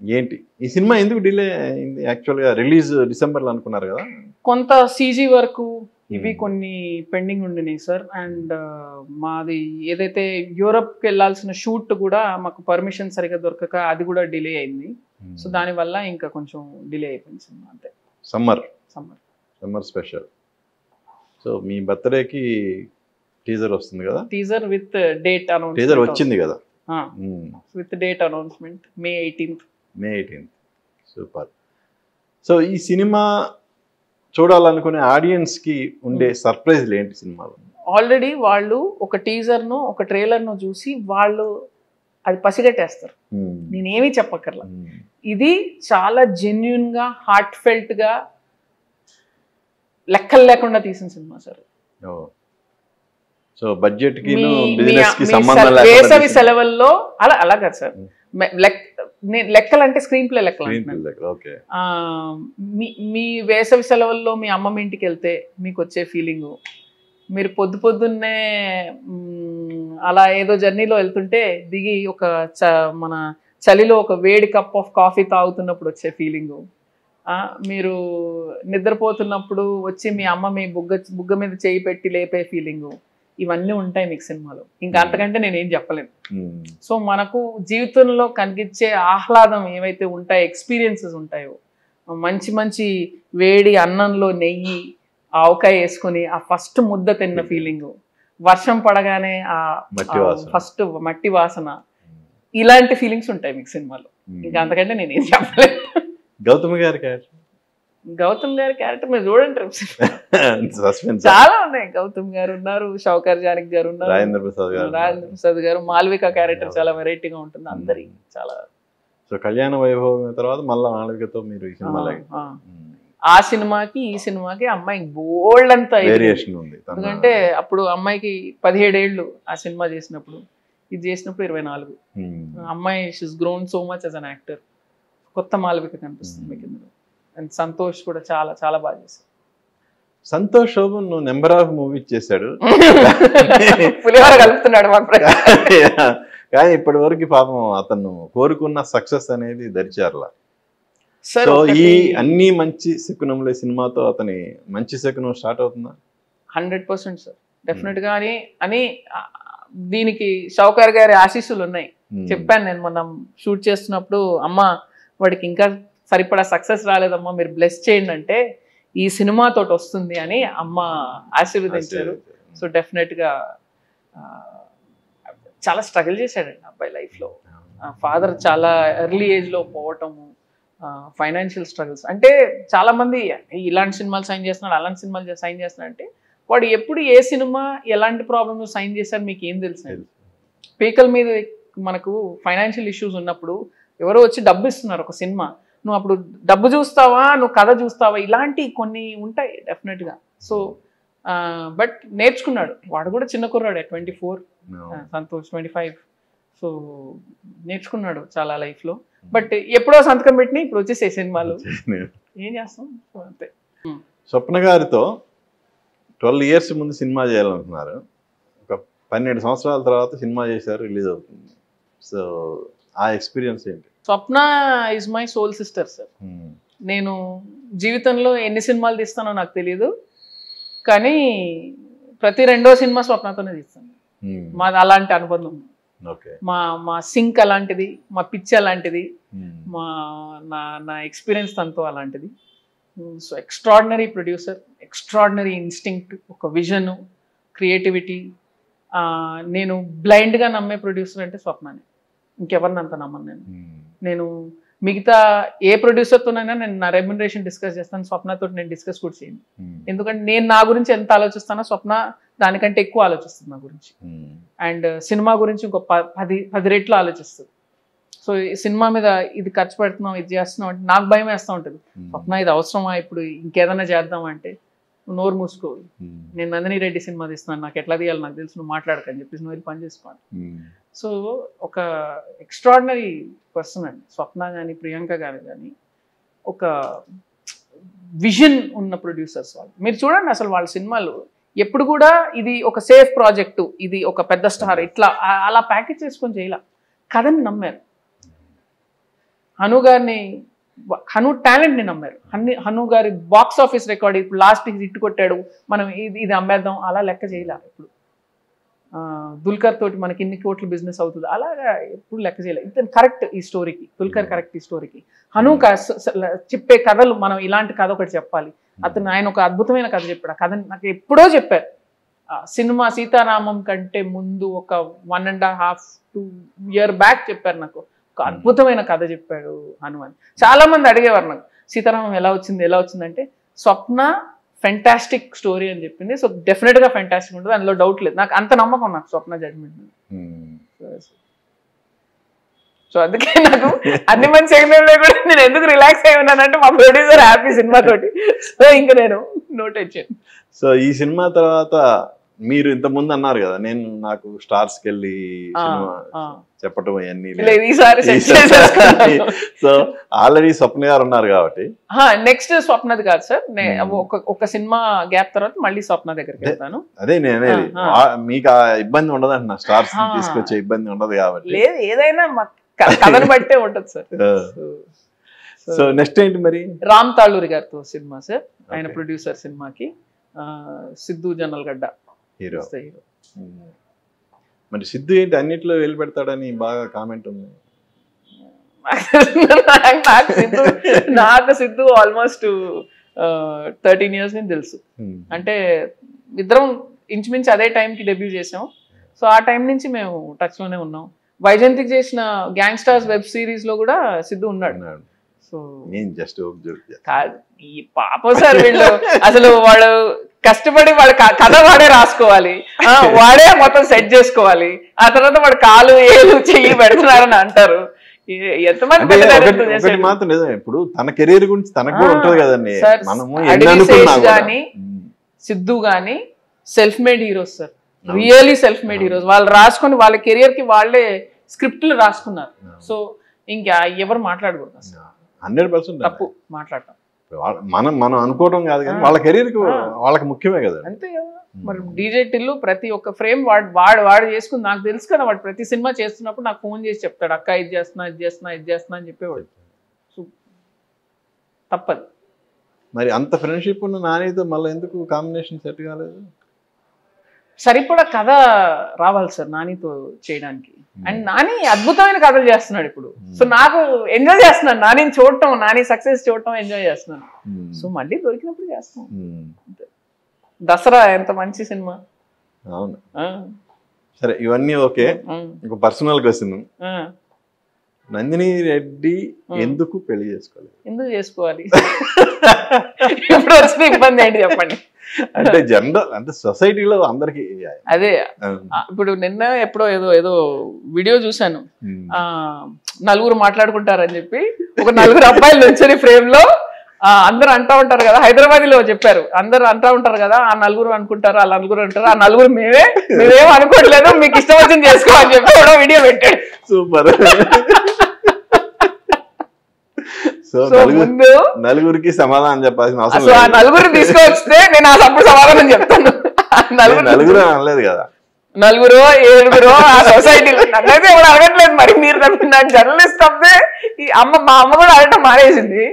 ఏంటి? ఈ సినిమా ఎందుకు డిలే అయింది? యాక్చువల్గా రిలీజ్ డిసెంబర్లో అనుకున్నారు కదా? కొంత సీజీ వరకు ఇవి Hmm. కొన్ని పెండింగ్ ఉండినాయి సార్. అండ్ మాది ఏదైతే యూరప్కి వెళ్ళాల్సిన షూట్ కూడా మాకు పర్మిషన్ సరిగా దొరకక అది కూడా డిలే అయింది. సో దానివల్ల ఇంకా కొంచెం డిలే అయిపోయింది సినిమా అంతే. Summer summer summer special so మీ బర్త్డేకి టీజర్ వస్తుంది కదా? Teaser with date announce teaser వచ్చింది కదా? With date announcement May eighteenth May eighteenth super so ఈ సినిమా చూడాలనుకునే ఆడియన్స్కి ఉండే సర్ప్రైజ్లు ఏంటి సినిమాలో? ఆల్రెడీ వాళ్ళు ఒక టీజర్ను ఒక ట్రైలర్ను చూసి వాళ్ళు అది పసిగట్టేస్తారు. Hmm. నేనేమీ చెప్పక్కర్లా. Hmm. ఇది చాలా జెన్యున్గా హార్ట్ ఫెల్ట్గా లెక్కలు లేకుండా తీసిన సినిమా సార్. ఓ. సో బడ్జెట్కి బిజినెస్కి సంబంధం వేసవి సెలవుల్లో అలా అలా కాదు సార్. లెక్కలు అంటే స్క్రీన్ ప్లే లెక్కలు మీ మీ వేసవి సెలవుల్లో మీ అమ్మమ్మ ఇంటికి వెళ్తే మీకు వచ్చే ఫీలింగు? మీరు పొద్దు పొద్దున్నే అలా ఏదో జర్నీలో వెళ్తుంటే దిగి ఒక చ మన చలిలో ఒక వేడి కప్ ఆఫ్ కాఫీ తాగుతున్నప్పుడు వచ్చే ఫీలింగు? మీరు నిద్రపోతున్నప్పుడు వచ్చి మీ అమ్మ మీ బుగ్గ బుగ్గ మీద చేయి పెట్టి లేపే ఫీలింగు? ఇవన్నీ ఉంటాయి మీకు సినిమాలో. ఇంకా అంతకంటే నేను ఏం చెప్పలేను. సో మనకు జీవితంలో కనిపించే ఆహ్లాదం ఏవైతే ఉంటాయో ఎక్స్పీరియన్సెస్ ఉంటాయో మంచి మంచి వేడి అన్నంలో నెయ్యి ఆవకాయ వేసుకొని ఆ ఫస్ట్ ముద్ద తిన్న ఫీలింగ్ వర్షం పడగానే ఆ. ఫస్ట్ మట్టి వాసన. ఇలాంటి ఫీలింగ్స్ ఉంటాయి మీకు సినిమాలో. ఇంకా అంతకంటే నేను ఏం చెప్పలేదు గౌతమ్ గారి క్యారెక్టర్ గౌతమ్ గారి క్యారెక్టర్ మీరు చూడండి సస్పెన్స్. చాలా ఉన్నాయి. గౌతమ్ గారు ఉన్నారు షౌకర్ జానక్ గారు ఉన్నారు రాజేంద్ర ప్రసాద్ గారు రాజేంద్ర ప్రసాద్ గారు మాల్విక క్యారెక్టర్ చాలా వెరైటీగా ఉంటుంది అందరి చాలా. సో కళ్యాణ వైభవం తర్వాత మళ్ళా మాళవికతో మీరు ఈ సినిమాలో ఆ, సినిమాకి ఈ సినిమాకి అమ్మాయికి బోల్డ్ అంత వేరియేషన్ ఉంది. ఎందుకంటే అప్పుడు అమ్మాయికి పదిహేడేళ్ళు ఆ సినిమా చేసినప్పుడు. ఇది చేసినప్పుడు ఇరవై నాలుగు. అమ్మాయి she's grown so much as an actor కొత్త మాలవిక కనిపిస్తుంది మీకు ఇందులో. అండ్ సంతోష్ కూడా చాలా చాలా బాగా చేశారు Santosh Sobhan number of movie చేశాడు. పులిహోర కలుపుతున్నాడు. కానీ ఇప్పటి వరకు పాపం అతను కోరుకున్న సక్సెస్ అనేది దరిచారులా. సో ఈ అన్ని మంచి శకునంలో సినిమాతో అతని మంచి శకునం స్టార్ట్ అవుతుందా? హండ్రెడ్ పర్సెంట్ సార్ డెఫినెట్గా అని అని దీనికి షౌకర్ గారి ఆశీస్సులు ఉన్నాయి. Hmm. చెప్పాను నేను మనం షూట్ చేస్తున్నప్పుడు అమ్మ వాడికి ఇంకా సరిపడా సక్సెస్ రాలేదమ్మా మీరు బ్లెస్ చేయండి అంటే ఈ సినిమాతోటి వస్తుంది అని అమ్మ ఆశీర్వదించారు. సో డెఫినెట్గా ఆ, చాలా స్ట్రగుల్ చేశాడండి అబ్బాయి లైఫ్లో ఫాదర్ చాలా ఎర్లీ ఏజ్లో పోవటము ఫైనాన్షియల్ స్ట్రగుల్స్. అంటే చాలా మంది ఇలాంటి సినిమాలు సైన్ చేస్తున్నాడు అలాంటి సినిమాలు సైన్ చేస్తున్నాడు అంటే వాడు ఎప్పుడు ఏ సినిమా ఎలాంటి ప్రాబ్లమ్ సైన్ చేశారు మీకు ఏం తెలుసు. పీకల మీద మనకు ఫైనాన్షియల్ ఇష్యూస్ ఉన్నప్పుడు ఎవరో వచ్చి డబ్బు ఇస్తున్నారు ఒక సినిమా. నువ్వు అప్పుడు డబ్బు చూస్తావా నువ్వు కథ చూస్తావా? ఇలాంటి కొన్ని ఉంటాయి డెఫినెట్గా సో బట్ నేర్చుకున్నాడు. వాడు కూడా చిన్న కుర్రాడు twenty four Santosh twenty five so నేర్చుకున్నాడు చాలా లైఫ్లో బట్ ఎప్పుడో సంతకం పెట్టిన ఇప్పుడు వచ్చేసే సినిమాలు ఏం చేస్తాం? సో అంతే. స్వప్న గారితో ట్వెల్వ్ ఇయర్స్ ముందు సినిమా చేయాలనుకున్నారు. ఒక పన్నెండు సంవత్సరాల తర్వాత సినిమా చేశారు రిలీజ్ అవుతుంది. సో ఆ ఎక్స్పీరియన్స్ ఏంటి? Swapna is my soul sister sir నేను జీవితంలో ఎన్ని సినిమాలు తీస్తానో నాకు తెలియదు కానీ ప్రతి రెండో సినిమా స్వప్నతోనే తీస్తాను. మాది అలాంటి అనుబంధం. ఓకే మా మా సింక్ అలాంటిది మా పిచ్ అలాంటిది మా నా నా ఎక్స్పీరియన్స్ తనతో అలాంటిది. So extraordinary producer extraordinary instinct ఒక విజన్ క్రియేటివిటీ నేను బ్లైండ్గా నమ్మే ప్రొడ్యూసర్ అంటే స్వప్ననే. ఇంకెవరిని అంత నమ్మను నేను. నేను మిగతా ఏ ప్రొడ్యూసర్తోనైనా నేను నా రెమ్యునరేషన్ డిస్కస్ చేస్తాను. స్వప్నతో నేను డిస్కస్ కూడా చేయను. ఎందుకంటే నేను నా గురించి ఎంత ఆలోచిస్తానో స్వప్న దానికంటే ఎక్కువ ఆలోచిస్తుంది నా గురించి. అండ్ సినిమా గురించి ఇంకో పది పది రెట్లు ఆలోచిస్తుంది. సో ఈ సినిమా మీద ఇది ఖర్చు పెడుతున్నాం ఇది చేస్తున్నాం అంటే నాకు భయం వేస్తూ ఉంటుంది. స్వప్న ఇది అవసరమా? ఇప్పుడు ఇంకేదైనా చేద్దాం అంటే నోరు మూసుకో. నేను నందిని రెడ్డి సినిమా తీస్తున్నాను నాకు ఎట్లా తీయాలి నాకు తెలుసు నువ్వు మాట్లాడకని చెప్పేసి నువ్వు వెళ్ళి పని సో ఒక ఎక్స్ట్రాడినరీ పర్సన్ అండి. స్వప్న కానీ ప్రియాంక గారు కానీ ఒక విజన్ ఉన్న ప్రొడ్యూసర్స్ వాళ్ళు. మీరు చూడండి అసలు వాళ్ళ సినిమాలు. ఎప్పుడు కూడా ఇది ఒక సేఫ్ ప్రాజెక్టు ఇది ఒక పెద్ద స్టార్ ఇట్లా అలా ప్యాకేజ్ చేసుకొని చేయాల. కథని నమ్మారు. హను గారిని హను టాలెంట్ని నమ్మారు. హన్ని హను గారి బాక్స్ ఆఫీస్ రికార్డ్ ఇప్పుడు లాస్ట్ హిట్ కొట్టాడు. మనం ఇది ఇది అమ్మేద్దాం. అలా లెక్క చేయలే ఇప్పుడు. దుల్కర్ తోటి మనకి ఇన్ని కోట్ల బిజినెస్ అవుతుంది. అలాగా ఎప్పుడు లెక్క చేయలేదు ఇతను కరెక్ట్ ఈ స్టోరీకి దుల్కర్ కరెక్ట్ ఈ స్టోరీకి హను చెప్పే కథలు మనం ఇలాంటి కథ ఒకటి చెప్పాలి. అతను ఆయన ఒక అద్భుతమైన కథ చెప్పాడు. ఆ కథ నాకు ఎప్పుడో చెప్పారు. సినిమా సీతారామం కంటే ముందు ఒక one and half two year back చెప్పారు నాకు. ఒక అద్భుతమైన కథ చెప్పాడు హనుమాన్. చాలా మంది అడిగేవారు నాకు సీతారామం ఎలా వచ్చింది ఎలా వచ్చిందంటే స్వప్న ఫెంటాస్టిక్ స్టోరీ అని చెప్పింది. సో డెఫినెట్గా ఫెంటాస్టిక్ ఉంటుంది అందులో డౌట్ లేదు. నాకు అంత నమ్మకం నాకు స్వప్న జడ్జ్మెంట్ సో అందుకే నాకు అన్ని మంచి సెకండ్లో కూడా నేను ఎందుకు రిలాక్స్ అయి ఉన్నానంటే మా ప్రొడ్యూసర్ హ్యాపీ సినిమా తోటి సో ఇంకా నేను నో టెన్షన్ సో ఈ సినిమా తర్వాత మీరు ఇంత ముందు అన్నారు కదా నేను నాకు స్టార్స్కి వెళ్ళి చెప్పటం చేసేసుకున్నాను. సో ఆల్రెడీ స్వప్న గారు ఉన్నారు కాబట్టి. నెక్స్ట్ స్వప్నది కాదు సార్. ఒక సినిమా గ్యాప్ తర్వాత మళ్ళీ స్వప్న దగ్గరికి వెళ్తాను. అదే నేను మీకు ఆ ఇబ్బంది ఉండదు అంటున్నా. స్టార్స్. తీసుకొచ్చే ఇబ్బంది ఉండదు కాబట్టి. లేదు ఏదైనా కథను బట్టే ఉంటుంది సార్. సో నెక్స్ట్ ఏంటి మరి? రామ్ తాళూరి గారితో సినిమా సార్. ఆయన. ప్రొడ్యూసర్ సినిమాకి. సిద్ధు జనల్గడ్డ. హీరో వస్తే hero. మరి సిద్ధు ఏంటి అన్నిట్లో వెళ్ళి పెడతాడని బాగా కామెంట్ ఉంది? నాకు సిద్ధు నాకు సిద్ధు ఆల్మోస్ట్ థర్టీన్ ఇయర్స్ నుంచి తెలుసు. Hmm. అంటే ఇద్దరం ఇంచుమించు అదే టైంకి డెబ్యూ చేసాం. సో ఆ టైం నుంచి మేము టచ్లోనే ఉన్నాం. వైజయంతికి చేసిన గ్యాంగ్ స్టార్స్ వెబ్ సిరీస్లో కూడా సిద్ధు ఉన్నాడు. సో నేను జస్ట్ కాదు ఈ పాప సార్ వీళ్ళు. అసలు వాడు కష్టపడి వాడు కథ వాడే రాసుకోవాలి. వాడే మొత్తం సెట్ చేసుకోవాలి. ఆ తర్వాత వాడు కాలు ఏలు చెయ్యి పెడుతున్నారని అంటారు. ఎంతమంది? మాత్రం నిజం ఇప్పుడు తన కెరీర్ గురించి తనకు కూడా ఉంటది కదండి. మనము ఉమ్. సిద్ధు గాని సెల్ఫ్ మేడ్ హీరోస్ సార్. అవును. రియలీ సెల్ఫ్ మేడ్ హీరోస్ వాళ్ళు రాసుకొని వాళ్ళ కెరియర్కి వాళ్ళే స్క్రిప్ట్లు రాసుకున్నారు. సో ఇంకా ఎవరు మాట్లాడకూడదు. హండ్రెడ్ పర్సెంట్ తప్పు మాట్లాడటం. మనం మనం అనుకోవడం కాదు కానీ. వాళ్ళ కెరీర్కి ఆ. వాళ్ళకి ముఖ్యమే కదా. అంతే కదా. మరి డీజే టిల్లు ప్రతి ఒక్క ఫ్రేమ్ వాడు వాడు వాడు చేసుకుని నాకు తెలుసు కదా వాడు ప్రతి సినిమా చేస్తున్నప్పుడు నాకు ఫోన్ చేసి చెప్తాడు అక్క ఇది చేస్తున్నా ఇది చేస్తున్నా ఇది చేస్తున్నా అని చెప్పేవాడు. తప్పదు. మరి అంత ఫ్రెండ్షిప్ ఉన్న నానితో మళ్ళీ ఎందుకు కాంబినేషన్ సెట్ కాలేదు? సరిపడా కథ రావాలి సార్ నానితో చేయడానికి. అండ్ నాని అద్భుతమైన కథలు చేస్తున్నాడు ఇప్పుడు. సో నాకు ఎంజాయ్ చేస్తున్నాను. నాని చూడటం నాని సక్సెస్ చూడటం ఎంజాయ్ చేస్తున్నాను. సో మళ్ళీ దొరికినప్పుడు చేస్తాం. దసరా ఎంత మంచి సినిమా. అవును. సరే ఇవన్నీ ఓకే. ఇంకో పర్సనల్ క్వశ్చన్. నందిని రెడ్డి. ఎందుకు పెళ్ళి చేసుకోలేదు? ఎందుకు చేసుకోవాలి? ఇప్పుడు వచ్చిన ఇబ్బంది ఏంటి చెప్పండి. అంటే జనరల్ అంటే సొసైటీలో అందరికి అదే ఇప్పుడు నిన్న ఎప్పుడో ఏదో ఏదో వీడియో చూశాను. ఆ నలుగురు మాట్లాడుకుంటారని చెప్పి ఒక నలుగురు అబ్బాయిలు నుంచొని ఫ్రేమ్లో ఆ, అందరూ అంటా ఉంటారు కదా హైదరాబాద్లో చెప్పారు. అందరూ అంటా ఉంటారు కదా ఆ నలుగురు అనుకుంటారు ఆ నలుగురు అంటారు ఆ నలుగురు మేమే మేమేం అనుకోవట్లేదు మీకు ఇష్టం వచ్చింది చేసుకో అని చెప్పి వీడియో పెట్టాడు. సూపర్. సో నలుగురు నలుగురికి సమాధానం చెప్పాల్సిన అవసరం ఆ. నలుగురు తీసుకొస్తే నేను ఆ అప్పుడు సమాధానం చెప్తాను. నలుగురు నలుగురు అని అనలేదు కదా. నలుగురు ఏడుగురు ఆ సొసైటీలో నన్నైతే ఎవరు అడగట్లేదు మరి. మీరు నాకు జర్నలిస్ట్ తప్పే. ఈ అమ్మ మా అమ్మ కూడా అడగటం మానేసింది.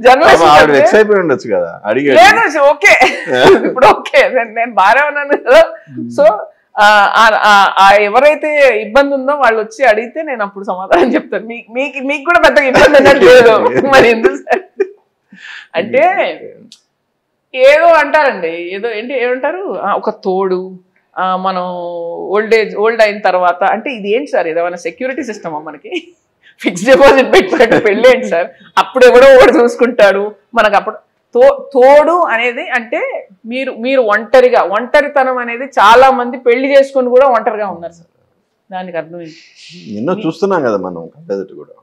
జర్నలిస్ట్. వెక్స్ అయిపోయి ఉండొచ్చు కదా. అడిగాడు. లేదు ఓకే. ఇప్పుడు ఓకే. నేను బాగానే ఉన్నాను సో ఎవరైతే ఇబ్బంది ఉందో వాళ్ళు వచ్చి అడిగితే నేను అప్పుడు సమాధానం చెప్తాను. మీకు మీకు మీకు కూడా పెద్ద ఇబ్బంది లేదు. మరి ఎందుకు సార్? అంటే ఏదో అంటారండి. ఏదో ఏంటి ఏమంటారు? ఒక తోడు ఆ, మనం ఓల్డ్ ఏజ్ ఓల్డ్ అయిన తర్వాత అంటే ఇది ఏంటి సార్? ఏదైనా సెక్యూరిటీ సిస్టమా మనకి? ఫిక్స్ డిపాజిట్ పెట్టుకున్నట్టు పెళ్ళేంటి సార్? అప్పుడు ఎవడో ఒకటి చూసుకుంటాడు. మనకు అప్పుడు తో తోడు అనేది అంటే మీరు మీరు ఒంటరిగా ఒంటరితనం అనేది చాలా మంది పెళ్ళి చేసుకొని కూడా ఒంటరిగా ఉన్నారు సార్. దానికి అర్థం ఎన్నో చూస్తున్నాం కదా మనం కూడా.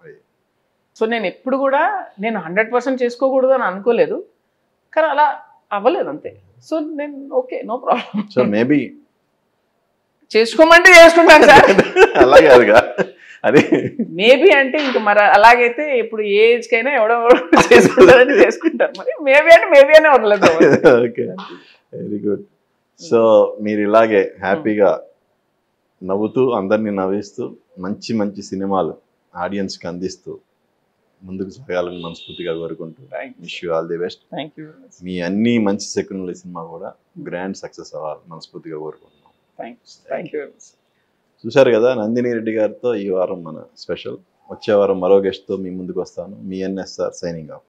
సో నేను ఎప్పుడు కూడా నేను హండ్రెడ్ పర్సెంట్ చేసుకోకూడదు అని అనుకోలేదు. కానీ అలా అవ్వలేదు అంతే. సో నేను okay no problem so maybe చేసుకోమంటే చేసుకుంటాను సార్. అలా కాదుగా. అది మేబీ అంటే ఇంక మరి అలాగైతే ఇప్పుడు ఏ ఏజ్ కైనా ఎవడో చేసుకుంటారని చేసుకుంటారు. మరి మేబీ అంటే మేబీ అనే వదలదు ఓకే. వెరీ గుడ్ సో మీరు ఇలాగే హ్యాపీగా నవ్వుతూ అందరినీ నవ్విస్తూ మంచి మంచి సినిమాలు ఆడియన్స్కి అందిస్తూ ముందుకు సాగాలని మనస్ఫూర్తిగా కోరుకుంటూ wish you all the best thank you మీ అన్ని మంచి సెకండ్ల సినిమా కూడా గ్రాండ్ సక్సెస్ అవ్వాలి మనస్ఫూర్తిగా కోరుకుంటున్నాం. థ్యాంక్ యూ చూశారు కదా నందిని రెడ్డి గారితో ఈ వారం మన స్పెషల్. వచ్చే వారం మరో గెస్ట్తో మీ ముందుకు వస్తాను. మీ ఎన్ఎస్ఆర్ సైనింగ్ ఆఫ్.